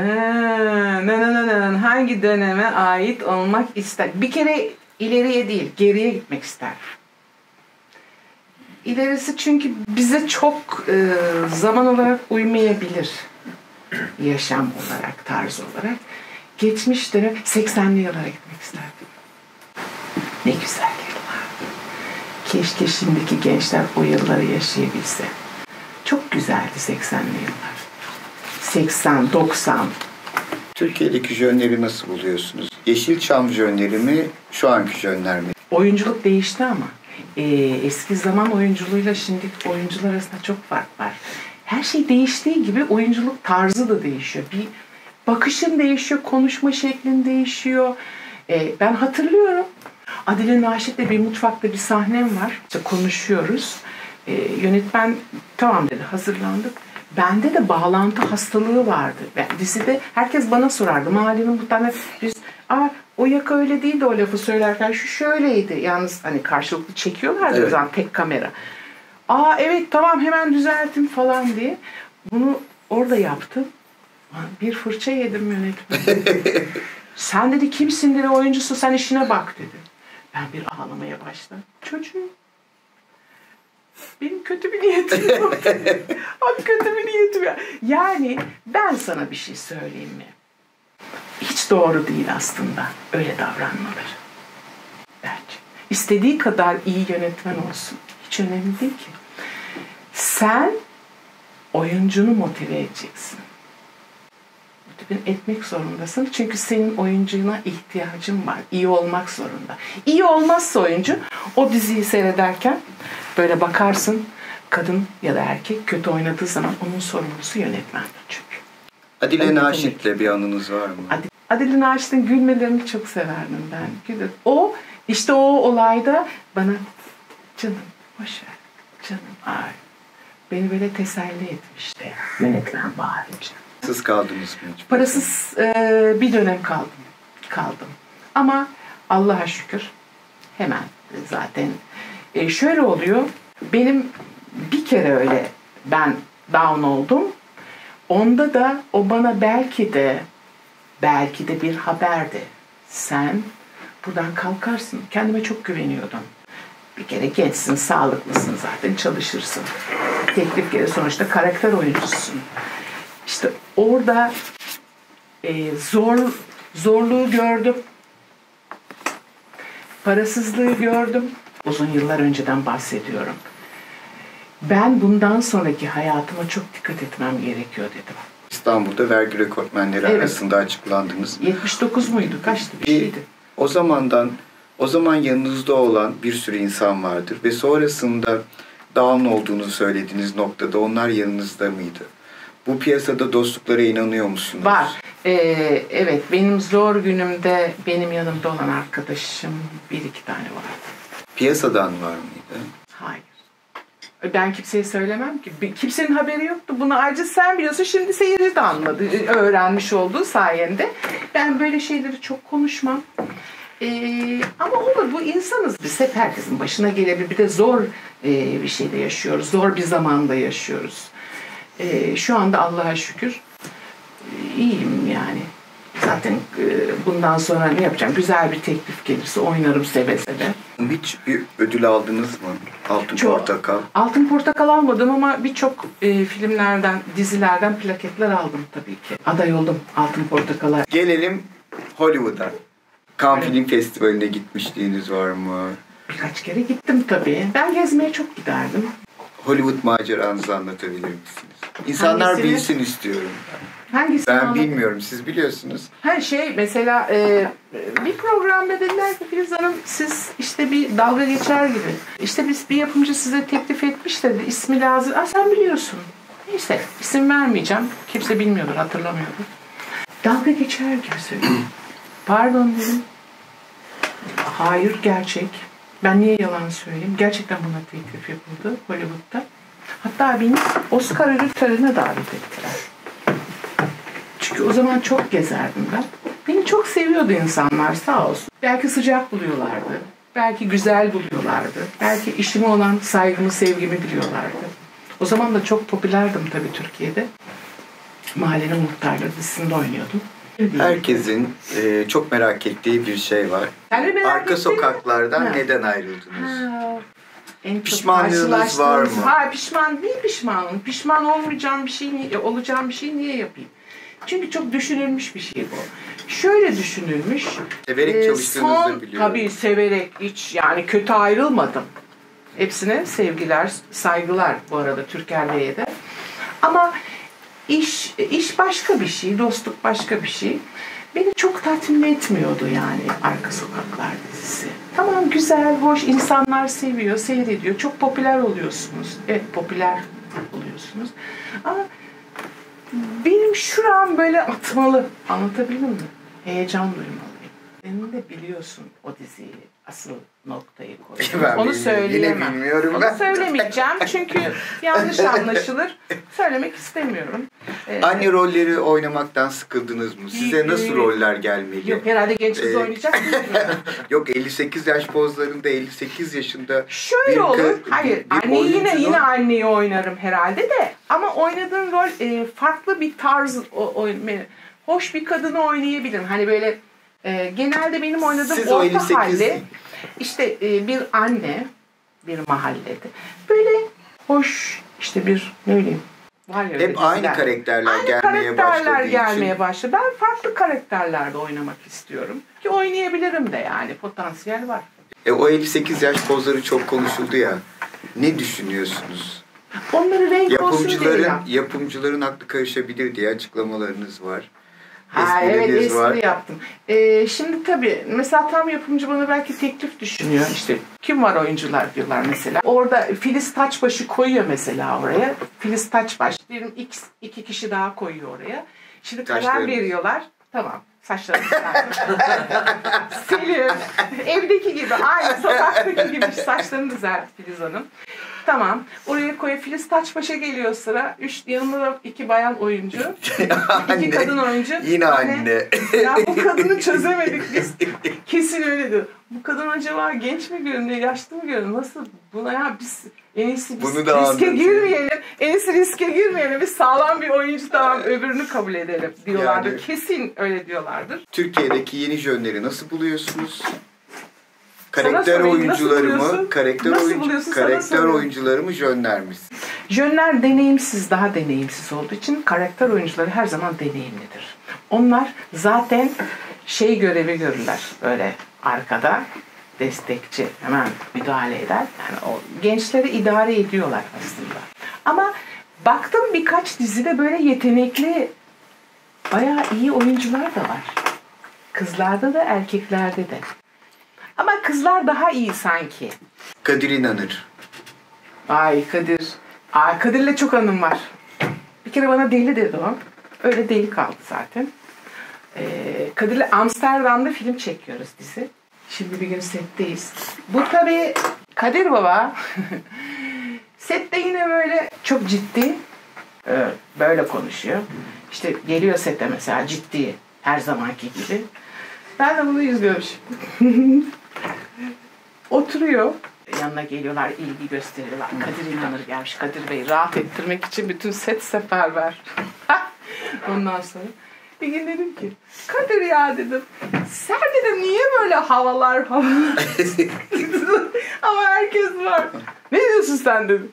ne, ne, ne, hangi döneme ait olmak ister? Bir kere ileriye değil, geriye gitmek ister. İlerisi çünkü bize çok e, zaman olarak uymayabilir. Yaşam olarak, tarz olarak. Geçmiş dönem 80'li yıllara gitmek isterdim. Ne güzel yıllar. Keşke şimdiki gençler o yılları yaşayabilse. Çok güzeldi 80'li yıllar. 80, 90. Türkiye'deki jönleri nasıl buluyorsunuz? Yeşilçam jönleri mi, şu anki jönler mi? Oyunculuk değişti ama e, eski zaman oyunculuğuyla şimdiki oyuncular arasında çok fark var. Her şey değiştiği gibi oyunculuk tarzı da değişiyor. Bir bakışın değişiyor, konuşma şeklin değişiyor. E, ben hatırlıyorum. Adile Naşit'le bir mutfakta bir sahnem var. İşte konuşuyoruz. E, yönetmen tamam dedi hazırlandık. Bende de bağlantı hastalığı vardı. Ben dizide herkes bana sorardı. Mahallenin muhtemelen biz Aa, o yaka öyle değildi o lafı söylerken şu şöyleydi. Yalnız hani karşılıklı çekiyorlardı Evet. o zaman tek kamera. Aa evet tamam hemen düzelttim falan diye. Bunu Orada yaptım. Bir fırça yedim yönetmen. [LAUGHS] sen dedi kimsin dedi oyuncusu sen işine bak dedi. Ben bir ağlamaya başladım. Çocuğum benim kötü bir niyetim yok. [LAUGHS] Abi kötü bir niyetim yok. Yani ben sana bir şey söyleyeyim mi? Hiç doğru değil aslında öyle davranmaları. Bence. İstediği kadar iyi yönetmen olsun. Hiç önemli değil ki. Sen oyuncunu motive edeceksin. Motive etmek zorundasın. Çünkü senin oyuncuna ihtiyacın var. İyi olmak zorunda. İyi olmazsa oyuncu o diziyi seyrederken böyle bakarsın kadın ya da erkek kötü oynadığı zaman onun sorumlusu yönetmen çünkü. Adile Naşit'le bir anınız var mı? Adile Naşit'in gülmelerini çok severdim ben. O işte o olayda bana canım boş ver canım ay beni böyle teselli etmişti. Yönetmen bağırınca. Parasız kaldınız mı? Parasız e, bir dönem kaldım. Kaldım. Ama Allah'a şükür hemen zaten e, şöyle oluyor. Benim bir kere öyle ben down oldum. Onda da o bana belki de belki de bir haberdi. Sen buradan kalkarsın. Kendime çok güveniyordum. Bir kere gençsin, sağlıklısın zaten, çalışırsın. Teklif gelir sonuçta karakter oyuncusun. İşte orada e, zor zorluğu gördüm. Parasızlığı gördüm. Uzun yıllar önceden bahsediyorum. Ben bundan sonraki hayatıma çok dikkat etmem gerekiyor dedim. İstanbul'da vergi rekortmenleri evet. arasında açıklandınız. 79 muydu? Kaçtı bir şeydi. O zamandan o zaman yanınızda olan bir sürü insan vardır ve sonrasında down olduğunu söylediğiniz noktada onlar yanınızda mıydı? Bu piyasada dostluklara inanıyor musunuz? Var. Ee, evet benim zor günümde benim yanımda olan arkadaşım bir iki tane vardı. Piyasadan var mıydı? Hayır. Ben kimseye söylemem ki. Kimsenin haberi yoktu. Bunu ayrıca sen biliyorsun. Şimdi seyirci de anladı. Öğrenmiş olduğu sayende. Ben böyle şeyleri çok konuşmam. Ee, ama olur bu insanız biz hep herkesin başına gelebilir. Bir de zor e, bir şeyde yaşıyoruz. Zor bir zamanda yaşıyoruz. E, şu anda Allah'a şükür e, iyiyim yani. Zaten e, bundan sonra ne yapacağım? Güzel bir teklif gelirse oynarım seve seve. Hiç bir ödül aldınız mı? Altın Çok, Portakal. Altın Portakal almadım ama birçok e, filmlerden, dizilerden plaketler aldım tabii ki. Aday oldum Altın Portakal'a. Gelelim Hollywood'a. Cannes evet. Film Festivali'ne gitmişliğiniz var mı? Birkaç kere gittim tabii. Ben gezmeye çok giderdim. Hollywood maceranızı anlatabilir misiniz? İnsanlar Hangisini? bilsin istiyorum. Hangisi? Ben anladım? bilmiyorum. Siz biliyorsunuz. Her şey mesela e, bir programda dediler ki Filiz Hanım siz işte bir dalga geçer gibi. İşte biz bir yapımcı size teklif etmiş dedi. İsmi lazım. Aa, sen biliyorsun. Neyse isim vermeyeceğim. Kimse bilmiyordur hatırlamıyordur. Dalga geçer gibi söylüyor. [CLEARS THROAT] Pardon dedim. Hayır gerçek. Ben niye yalan söyleyeyim? Gerçekten buna teklif yapıldı Hollywood'da. Hatta beni Oscar ödül törenine davet ettiler. Çünkü o zaman çok gezerdim ben. Beni çok seviyordu insanlar sağ olsun. Belki sıcak buluyorlardı. Belki güzel buluyorlardı. Belki işime olan saygımı, sevgimi biliyorlardı. O zaman da çok popülerdim tabii Türkiye'de. Mahallenin muhtarları dizisinde oynuyordum. Herkesin e, çok merak ettiği bir şey var. Arka sokaklardan mi? neden ayrıldınız? Ha. En Pişmanlığınız var mı? Hayır pişman değil pişmanım. Pişman olmayacağım bir şey, olacağım bir şey niye yapayım? Çünkü çok düşünülmüş bir şey bu. Şöyle düşünülmüş. Severek e, çalıştığınızı son, biliyorum. Tabii severek hiç yani kötü ayrılmadım. Hepsine sevgiler, saygılar bu arada Türker Bey'e de. Ama iş iş başka bir şey, dostluk başka bir şey. Beni çok tatmin etmiyordu yani Arka Sokaklar dizisi. Tamam güzel, hoş, insanlar seviyor, seyrediyor. Çok popüler oluyorsunuz. Evet popüler oluyorsunuz. Ama benim şuram böyle atmalı. Anlatabildim mi? Heyecan duymalıyım. Senin de biliyorsun o diziyi asıl noktayı koydum. Ben Onu söyleyemem. Yine bilmiyorum Onu ben. söylemeyeceğim çünkü yanlış anlaşılır. [LAUGHS] Söylemek istemiyorum. Ee, Anne rolleri oynamaktan sıkıldınız mı? Size nasıl Ee, roller gelmeli? Yok herhalde genç kız Ee, oynayacak? [LAUGHS] Yok 58 yaş pozlarında 58 yaşında Şöyle bir olur. Hayır. bir- anneyi yine oyuncunun- yine anneyi oynarım herhalde de. Ama oynadığım rol e, farklı bir tarz o, hoş bir kadını oynayabilirim. Hani böyle e, genelde benim oynadığım Siz orta 58 halde işte e, bir anne bir mahallede. Böyle hoş işte bir ne bileyim var ya Hep aynı diziler. karakterler Aynı gelmeye karakterler başladığı gelmeye için. başladı. Ben farklı karakterlerde oynamak istiyorum. Ki oynayabilirim de yani potansiyel var. E, o 58 yaş pozları çok konuşuldu ya. Ne düşünüyorsunuz? Onları renk olsun diye Yapımcıların yaptım. yapımcıların aklı karışabilir diye açıklamalarınız var. Ha, evet espri var. yaptım. Ee, şimdi tabii mesela tam yapımcı bana belki teklif düşünüyor. İşte kim var oyuncular diyorlar mesela. Orada Filiz Taçbaş'ı koyuyor mesela oraya. Filiz Taçbaş diyelim X, iki kişi daha koyuyor oraya. Şimdi karar veriyorlar. Tamam saçlarını. Selim [LAUGHS] evdeki gibi aynı sokaktaki gibi saçlarını düzeltti Filiz Hanım. Tamam. Oraya koyuyor. Filiz Taçbaş'a geliyor sıra. Üç, yanında da iki bayan oyuncu. İki kadın oyuncu. Yine Anne, anne. Ya bu kadını çözemedik biz. Kesin öyle diyor. Bu kadın acaba genç mi görünüyor, yaşlı mı görünüyor? Nasıl? Buna ya biz en iyisi biz Bunu da riske anlatıyor. girmeyelim. En iyisi riske girmeyelim. Biz sağlam bir oyuncu tamam öbürünü kabul edelim diyorlardır. Yani- Kesin öyle diyorlardır. Türkiye'deki yeni jönleri nasıl buluyorsunuz? Karakter sorayım, nasıl oyuncuları mı? buluyorsun? Karakter oyuncu karakter soruyorum. oyuncuları mı jönler mi? Jönler deneyimsiz, daha deneyimsiz olduğu için karakter oyuncuları her zaman deneyimlidir. Onlar zaten şey görevi görürler böyle arkada destekçi hemen müdahale eder. Yani o gençleri idare ediyorlar aslında. Ama baktım birkaç dizide böyle yetenekli bayağı iyi oyuncular da var. Kızlarda da erkeklerde de. Ama kızlar daha iyi sanki. Kadir İnanır. Ay Kadir. Ay Kadir'le çok anım var. Bir kere bana deli dedi o. Öyle deli kaldı zaten. Ee, Kadir'le Amsterdam'da film çekiyoruz dizi. Şimdi bir gün setteyiz. Bu tabii Kadir Baba [LAUGHS] sette yine böyle çok ciddi e, böyle konuşuyor. İşte geliyor sete mesela ciddi her zamanki gibi. Ben de bunu izliyorum şimdi. [LAUGHS] Oturuyor. Yanına geliyorlar, ilgi gösteriyorlar. Kadir İnanır gelmiş. Kadir Bey rahat ettirmek için bütün set seferber. [LAUGHS] Ondan sonra bir gün dedim ki Kadir ya dedim. Sen dedim niye böyle havalar havalar. [LAUGHS] Ama herkes var. Ne diyorsun sen dedim.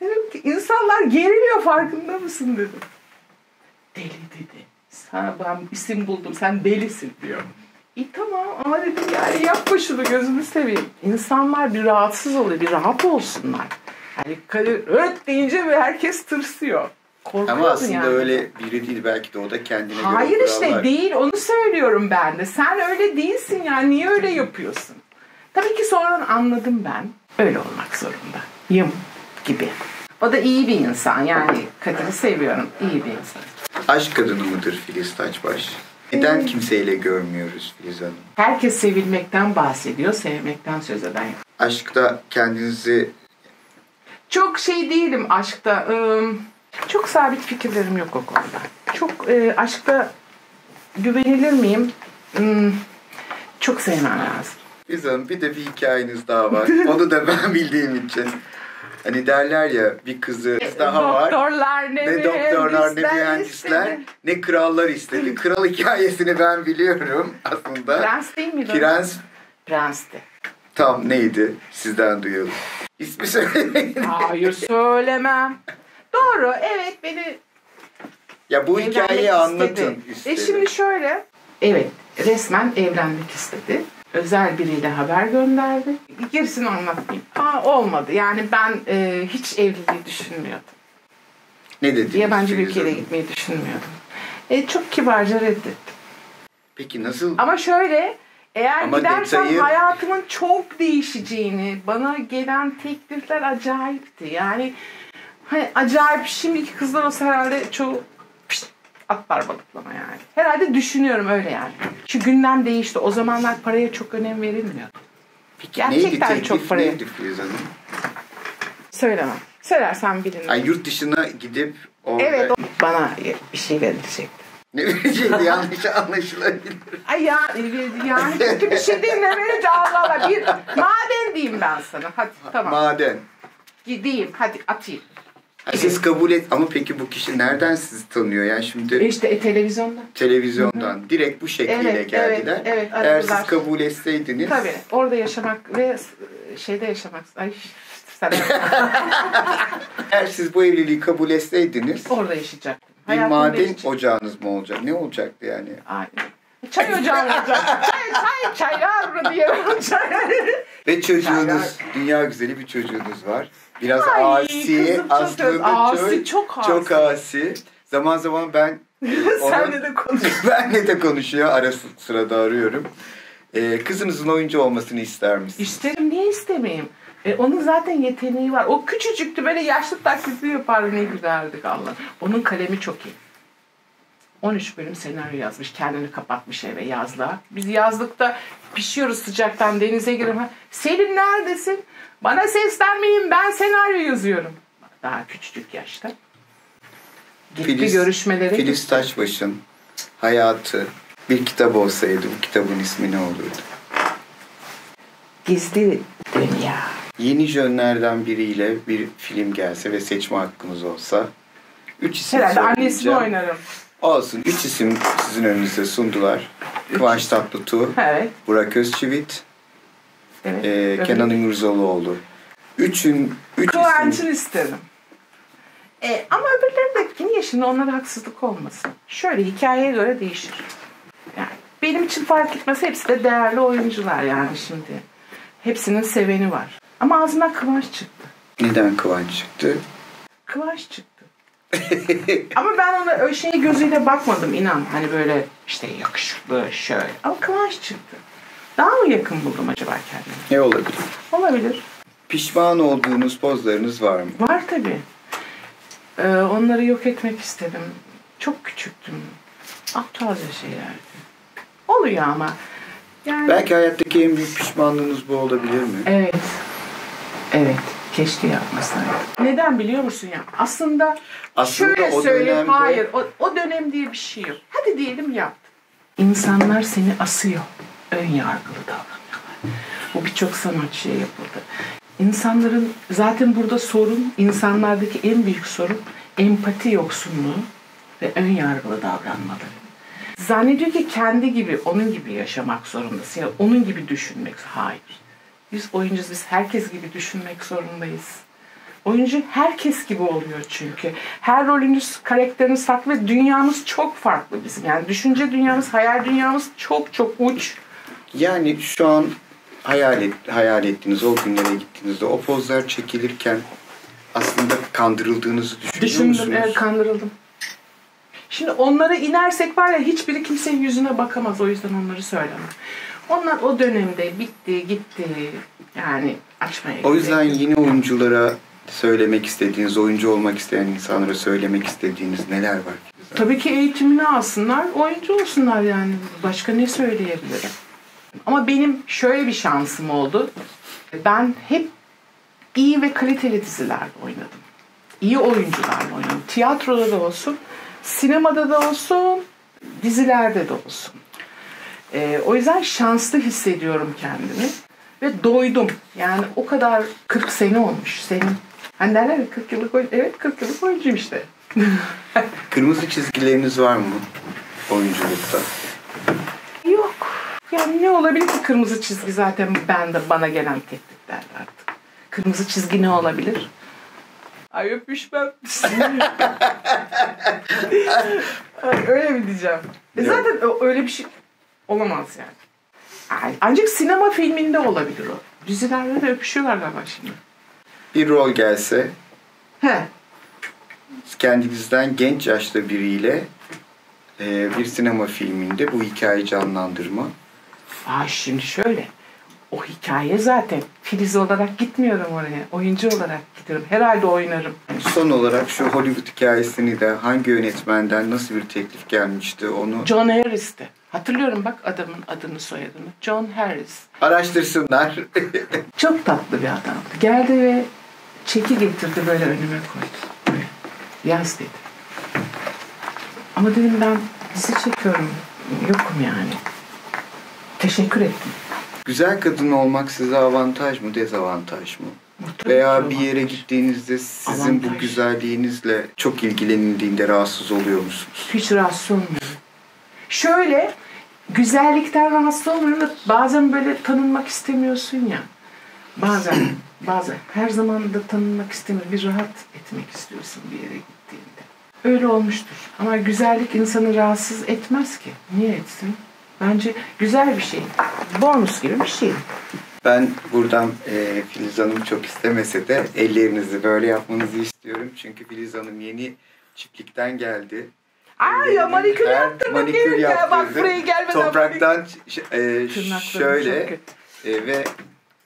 Dedim ki insanlar geriliyor farkında mısın dedim. Deli dedi. Sana ben isim buldum sen delisin diyor. İyi tamam ama dedim yani yapma şunu gözümü seveyim. İnsanlar bir rahatsız oluyor, bir rahat olsunlar. Yani Kadir öt deyince ve herkes tırsıyor. Korkuyordu Ama aslında yani. öyle biri değil belki de o da kendine Hayır göre işte kurallar. değil onu söylüyorum ben de. Sen öyle değilsin yani niye öyle yapıyorsun? Tabii ki sonradan anladım ben. Öyle olmak zorunda. Yım gibi. O da iyi bir insan yani Kadir'i seviyorum. iyi bir insan. Aşk kadını mıdır Filiz Taçbaş? Neden kimseyle görmüyoruz Filiz Hanım? Herkes sevilmekten bahsediyor, sevmekten söz eden yok. Aşkta kendinizi Çok şey değilim aşkta. ım, Çok sabit fikirlerim yok o konuda. Çok e, aşkta güvenilir miyim? Hmm, Çok sevmem lazım. Filiz Hanım bir de bir hikayeniz daha var. Onu da ben [LAUGHS] bildiğim için. Hani derler ya bir kızı daha var. Doktorlar ne, Ne doktorlar ne mühendisler istedi. ne krallar istedi. Kral hikayesini ben biliyorum aslında. Prens değil miydi? Prens Prensti. tam neydi? Sizden duyalım. İsmi söyleyin. [LAUGHS] Hayır söylemem. Doğru evet beni ya bu hikayeyi istedi. anlatın E istedim. şimdi şöyle. Evet resmen evlenmek istedi. Özel biriyle haber gönderdi. Gerisini anlatmayayım. Aa, olmadı. Yani ben e, hiç evliliği düşünmüyordum. ne dediniz? Yabancı bir ülkeye gitmeyi düşünmüyordum. E, çok kibarca reddettim. Peki nasıl? Ama şöyle eğer Ama gidersem detayı- hayatımın çok değişeceğini, bana gelen teklifler acayipti. Yani hani acayip şimdiki kızlar olsa herhalde çoğu atlar balıklama yani. Herhalde düşünüyorum öyle yani. Şu gündem değişti. O zamanlar paraya çok önem verilmiyordu. Peki Gerçekten neydi, çok paraya. neydi Filiz Hanım? Söylemem. Söylersem bilin. Ay yurt dışına gidip orada Evet o bana bir şey verecekti. ne vereceğiydi yanlış anlaşılabilir. Ay ya yani kötü bir şey değil ne vereceğim Allah Allah. Bir maden diyeyim ben sana. Hadi tamam. Maden. Gideyim hadi atayım. Siz kabul et ama peki bu kişi nereden sizi tanıyor? Yani şimdi E işte e, televizyonda. televizyondan direkt bu şekliyle Evet, geldiler. evet, evet, Eğer aradılar. siz kabul etseydiniz Tabii orada yaşamak ve şeyde yaşamak. Ay sen eğer siz bu evliliği kabul etseydiniz orada yaşayacaktım. bir maden ocağınız mı olacak? Ne olacaktı yani? Aynen. Çay ocağı olacak. Çay, çay, çaylar diye çay. Ve çocuğunuz, Çaylar. dünya güzeli bir çocuğunuz var. Biraz Ay, asi, çok aslında asi, çok asi. çok asi. Zaman zaman ben [LAUGHS] Senle de konuş. [LAUGHS] benle de konuşuyor. Ara sı- sırada arıyorum. Ee, kızınızın oyuncu olmasını ister misiniz? İsterim niye istemeyeyim? E, onun zaten yeteneği var. O küçücüktü böyle yaşlı taklidi yapardı ne gülerdik Allah. Onun kalemi çok iyi. 13 bölüm senaryo yazmış. Kendini kapatmış eve yazlığa. Biz yazlıkta pişiyoruz sıcaktan denize giriyorum. Selin neredesin? Bana seslenmeyin ben senaryo yazıyorum. Daha küçücük yaşta. Gitti görüşmelere. Filiz Taşbaş'ın hayatı bir kitap olsaydı bu kitabın ismi ne olurdu? Gizli dünya. Yeni jönlerden biriyle bir film gelse ve seçme hakkınız olsa üç isim Herhalde annesini oynarım. Olsun. Üç isim sizin önünüze sundular. Kıvanç Tatlıtuğ, Evet. Burak Özçivit, evet. e, Öyle. Kenan İmirzalıoğlu. Üçün, üç Kıvanç'ın isim. isterim. E, ama öbürleri de yine şimdi onlara haksızlık olmasın. Şöyle hikayeye göre değişir. Yani benim için fark etmez. Hepsi de değerli oyuncular yani şimdi. Hepsinin seveni var. Ama ağzından Kıvanç çıktı. Neden Kıvanç çıktı? Kıvanç çıktı. [LAUGHS] Ama ben ona öyle şey gözüyle bakmadım inan. Hani böyle işte yakışıklı şöyle. Ama Kıvanç çıktı. Daha mı yakın buldum acaba kendimi? Ne olabilir? Olabilir. Pişman olduğunuz pozlarınız var mı? Var tabii. Ee, onları yok etmek istedim. Çok küçüktüm. Aptalca şeylerdi. Oluyor ama. Yani Belki hayattaki en büyük pişmanlığınız bu olabilir mi? evet. Evet. Keşke yapmasaydım. Neden biliyor musun ya? Aslında, Aslında şöyle o söyleyeyim. dönemde- Hayır. O, o dönem diye bir şey yok. Hadi diyelim yaptın. İnsanlar seni asıyor. Ön yargılı davranıyorlar. Bu birçok sanatçıya yapıldı. İnsanların zaten burada sorun, insanlardaki en büyük sorun empati yoksunluğu ve ön yargılı davranmaları. Zannediyor ki kendi gibi, onun gibi yaşamak zorundasın. Yani onun gibi düşünmek. Hayır. Biz oyuncuyuz, biz herkes gibi düşünmek zorundayız. Oyuncu herkes gibi oluyor çünkü. Her rolünüz, karakteriniz farklı ve dünyamız çok farklı bizim. Yani düşünce dünyamız, hayal dünyamız çok çok uç. Yani şu an hayal, et, hayal ettiğiniz o günlere gittiğinizde o pozlar çekilirken aslında kandırıldığınızı düşünüyor Düşündüm, musunuz? evet kandırıldım. Şimdi onlara inersek var ya hiçbiri kimsenin yüzüne bakamaz. O yüzden onları söylemem. Onlar o dönemde bitti, gitti. Yani açmaya O yüzden yok. yeni oyunculara söylemek istediğiniz, oyuncu olmak isteyen insanlara söylemek istediğiniz neler var? Tabii ki eğitimini alsınlar, oyuncu olsunlar yani. Başka ne söyleyebilirim? Ama benim şöyle bir şansım oldu. Ben hep iyi ve kaliteli dizilerde oynadım. İyi oyuncularla oynadım. Tiyatroda da olsun, sinemada da olsun, dizilerde de olsun. Ee, o yüzden şanslı hissediyorum kendimi. Ve doydum. Yani o kadar 40 sene olmuş senin. Hani derler ya 40 yıllık oyuncu. Evet 40 yıllık oyuncuyum işte. Kırmızı çizgileriniz var mı oyunculukta? Yok. Yani ne olabilir ki kırmızı çizgi zaten ben de bana gelen teklifler artık. Kırmızı çizgi ne olabilir? Ay öpüşmem. [LAUGHS] Ay, öyle mi diyeceğim? E Yok. zaten öyle bir şey olamaz yani. Ay, ancak sinema filminde olabilir o. Dizilerde de öpüşüyorlar galiba şimdi. Bir rol gelse He. kendinizden genç yaşta biriyle e, bir sinema filminde bu hikayeyi canlandırma. Aa, şimdi şöyle. O hikaye zaten Filiz olarak gitmiyorum oraya. Oyuncu olarak gidiyorum. Herhalde oynarım. Son olarak şu Hollywood hikayesini de hangi yönetmenden nasıl bir teklif gelmişti onu John Harris'ti. Hatırlıyorum bak adamın adını soyadını. John Harris. Araştırsınlar. [LAUGHS] Çok tatlı bir adamdı. Geldi ve çeki getirdi böyle önüme koydu. Böyle, Yaz dedi. Ama dedim ben dizi çekiyorum. Yokum yani. Teşekkür ettim. Güzel kadın olmak size avantaj mı, dezavantaj mı? Tabii Veya bir yere gittiğinizde sizin bu Avantaj. güzelliğinizle çok ilgilenildiğinde rahatsız oluyor musunuz? Hiç rahatsız olmuyorum. Şöyle güzellikten rahatsız olmuyorum da bazen böyle tanınmak istemiyorsun ya. Bazen, [CLEARS THROAT] bazen. Her zaman da tanınmak istemiyorum. Bir rahat etmek istiyorsun bir yere gittiğinde. Öyle olmuştur. Ama güzellik insanı rahatsız etmez ki. Niye etsin? Bence güzel bir şey. Bonus gibi bir şey. Ben buradan e, Filiz Hanım çok istemese de ellerinizi böyle yapmanızı istiyorum. Çünkü Filiz Hanım yeni çiftlikten geldi. Ay ya manikür yaptırdım. manikür gelirken. Bak buraya gelmeden Topraktan e, şöyle e, ve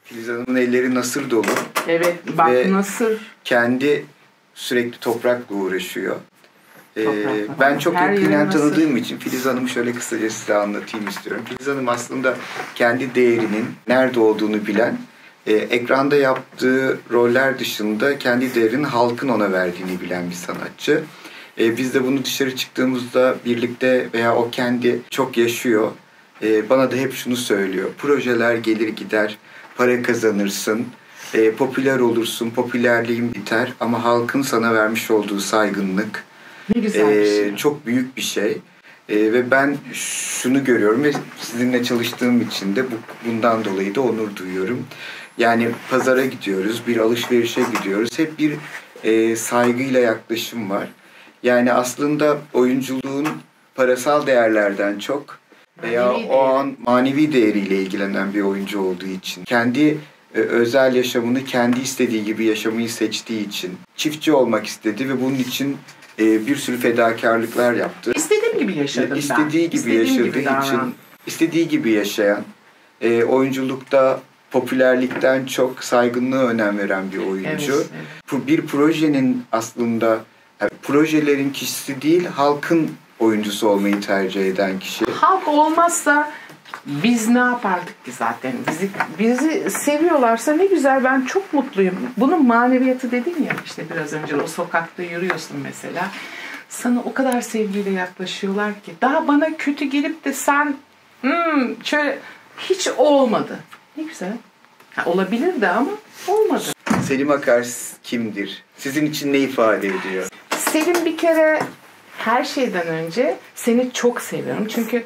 Filiz Hanım'ın elleri nasır dolu. Evet bak Ve- nasıl Kendi sürekli toprakla uğraşıyor. E, Toprakla. ben çok Her yakinen tanıdığım için Filiz Hanım'ı şöyle kısaca size anlatayım istiyorum. Filiz Hanım aslında kendi değerinin nerede olduğunu bilen, e, ekranda yaptığı roller dışında kendi değerinin halkın ona verdiğini bilen bir sanatçı. E, biz de bunu dışarı çıktığımızda birlikte veya o kendi çok yaşıyor. E, bana da hep şunu söylüyor. Projeler gelir gider, para kazanırsın, e, popüler olursun, popülerliğin biter ama halkın sana vermiş olduğu saygınlık, ne güzel bir ee, şey. çok büyük bir şey. Ee, ve ben şunu görüyorum ve sizinle çalıştığım için de bu, bundan dolayı da onur duyuyorum. Yani pazara gidiyoruz, bir alışverişe gidiyoruz. Hep bir e, saygıyla yaklaşım var. Yani aslında oyunculuğun parasal değerlerden çok veya Manevi o değeri. an manevi değeriyle ilgilenen bir oyuncu olduğu için kendi e, özel yaşamını kendi istediği gibi yaşamayı seçtiği için çiftçi olmak istedi ve bunun için e, bir sürü fedakarlıklar yaptı. İstediğim gibi yaşadım ben. İstediği gibi İstediğim yaşadığı gibi için davran. istediği gibi yaşayan e, oyunculukta popülerlikten çok saygınlığa önem veren bir oyuncu. Evet, evet. Bir projenin aslında yani projelerin kişisi değil halkın oyuncusu olmayı tercih eden kişi. Halk olmazsa biz ne yapardık ki zaten? Bizi, bizi seviyorlarsa ne güzel ben çok mutluyum. Bunun maneviyatı dedin ya işte biraz önce o sokakta yürüyorsun mesela. Sana o kadar sevgiyle yaklaşıyorlar ki daha bana kötü gelip de sen hmm, şöyle hiç olmadı. Ne güzel. Ha, olabilir de ama olmadı. Selim Akars kimdir? Sizin için ne ifade ediyor? Selim bir kere her şeyden önce seni çok seviyorum. Çünkü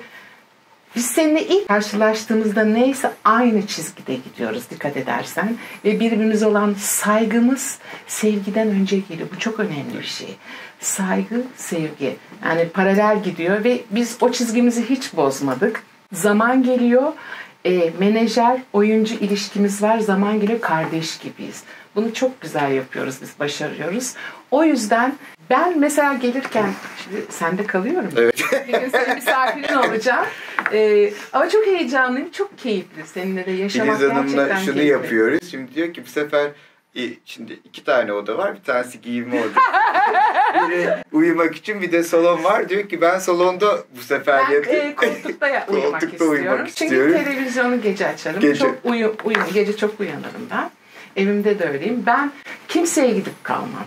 biz seninle ilk karşılaştığımızda neyse aynı çizgide gidiyoruz dikkat edersen. Ve birbirimize olan saygımız sevgiden önce geliyor. Bu çok önemli bir şey. Saygı, sevgi. Yani paralel gidiyor ve biz o çizgimizi hiç bozmadık. Zaman geliyor, e, menajer oyuncu ilişkimiz var. Zaman geliyor kardeş gibiyiz. Bunu çok güzel yapıyoruz biz, başarıyoruz. O yüzden ben mesela gelirken, şimdi sende kalıyorum. Evet. Bir gün senin misafirin olacağım. [LAUGHS] Ee, ama çok heyecanlıyım, çok keyifli. Seninle de yaşamak Filiz Hanım'la gerçekten şunu keyifli. yapıyoruz. Şimdi diyor ki bu sefer e, şimdi iki tane oda var. Bir tanesi giyinme odası. [LAUGHS] Biri uyumak için bir de salon var. Diyor ki ben salonda bu sefer Ben yatayım. e, koltukta ya, uyumak Koltukta istiyorum. uyumak Çünkü istiyorum. televizyonu gece açarım. Gece. Çok uyu, uyum, gece çok uyanırım ben. Evimde de öyleyim. Ben kimseye gidip kalmam.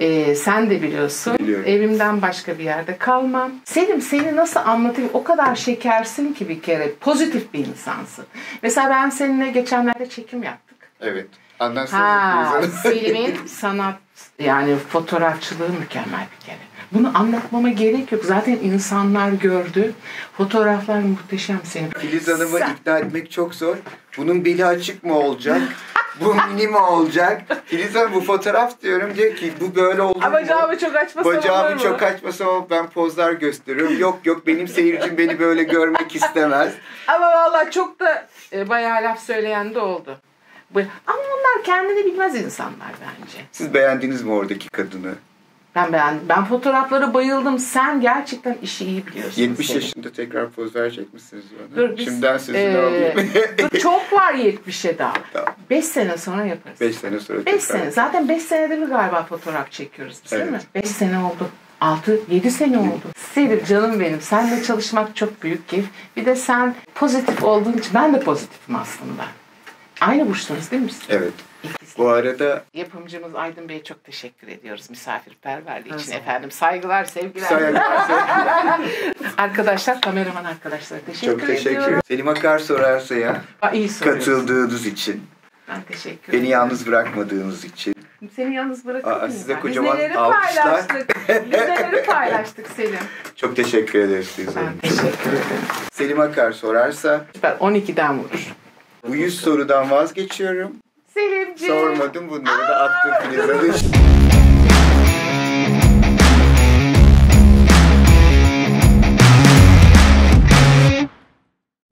Ee, sen de biliyorsun. Biliyorum. Evimden başka bir yerde kalmam. Selim seni nasıl anlatayım? O kadar şekersin ki bir kere. Pozitif bir insansın. Mesela ben seninle geçenlerde çekim yaptık. Evet. Anlarsınız Ha. Selim'in sanat yani fotoğrafçılığı mükemmel bir kere. Bunu anlatmama gerek yok. Zaten insanlar gördü. Fotoğraflar muhteşem senin. Filiz Hanım'ı Sen- ikna etmek çok zor. Bunun beli açık mı olacak? [LAUGHS] bu mini mi olacak? Filiz Hanım bu fotoğraf diyorum diyor ki bu böyle olur Ama mu? bacağımı çok açmasam olur Bacağımı mu? çok açmasam ben pozlar gösteriyorum. Yok yok benim seyircim beni böyle görmek istemez. [LAUGHS] Ama vallahi çok da e, bayağı laf söyleyen de oldu. Ama onlar kendini bilmez insanlar bence. Siz beğendiniz mi oradaki kadını? Ben beğendim. Ben fotoğraflara bayıldım. Sen gerçekten işi iyi biliyorsun. 70 Selim. yaşında tekrar poz verecek misiniz bana? Dur, biz, Şimdiden sözünü e, alayım. [LAUGHS] dur, çok var 70'e daha. Tamam. 5 sene sonra yaparız. 5 sene sonra 5 tekrar. sene. Zaten 5 senede bir galiba fotoğraf çekiyoruz biz değil Evet. mi? 5 sene oldu. 6-7 sene oldu. Selim canım benim. Seninle çalışmak çok büyük keyif. Bir de sen pozitif olduğun için ben de pozitifim aslında. Aynı burçtanız değil mi? Evet. İkisi. Bu arada Yapımcımız Aydın Bey'e çok teşekkür ediyoruz misafirperverliği için zaman. efendim. Saygılar, sevgiler. saygılar, sevgiler. [LAUGHS] arkadaşlar, kameraman arkadaşlara teşekkür Çok teşekkür ediyorum. ederim. Selim Akar sorarsa ya Aa, iyi soruyorsun. katıldığınız için, Ben teşekkür beni ederim. yalnız bırakmadığınız için. Seni yalnız bırakır Aa, mıyım size ben? kocaman Biz neleri alkışlar. paylaştık. Biz neleri paylaştık Selim. Çok teşekkür ederiz size. Ben teşekkür ederim. Selim Akar sorarsa Süper. 12'den vurur. bu 100 sorudan vazgeçiyorum. Selimciğim. Sormadım bunları da attım Filiz'e. [LAUGHS]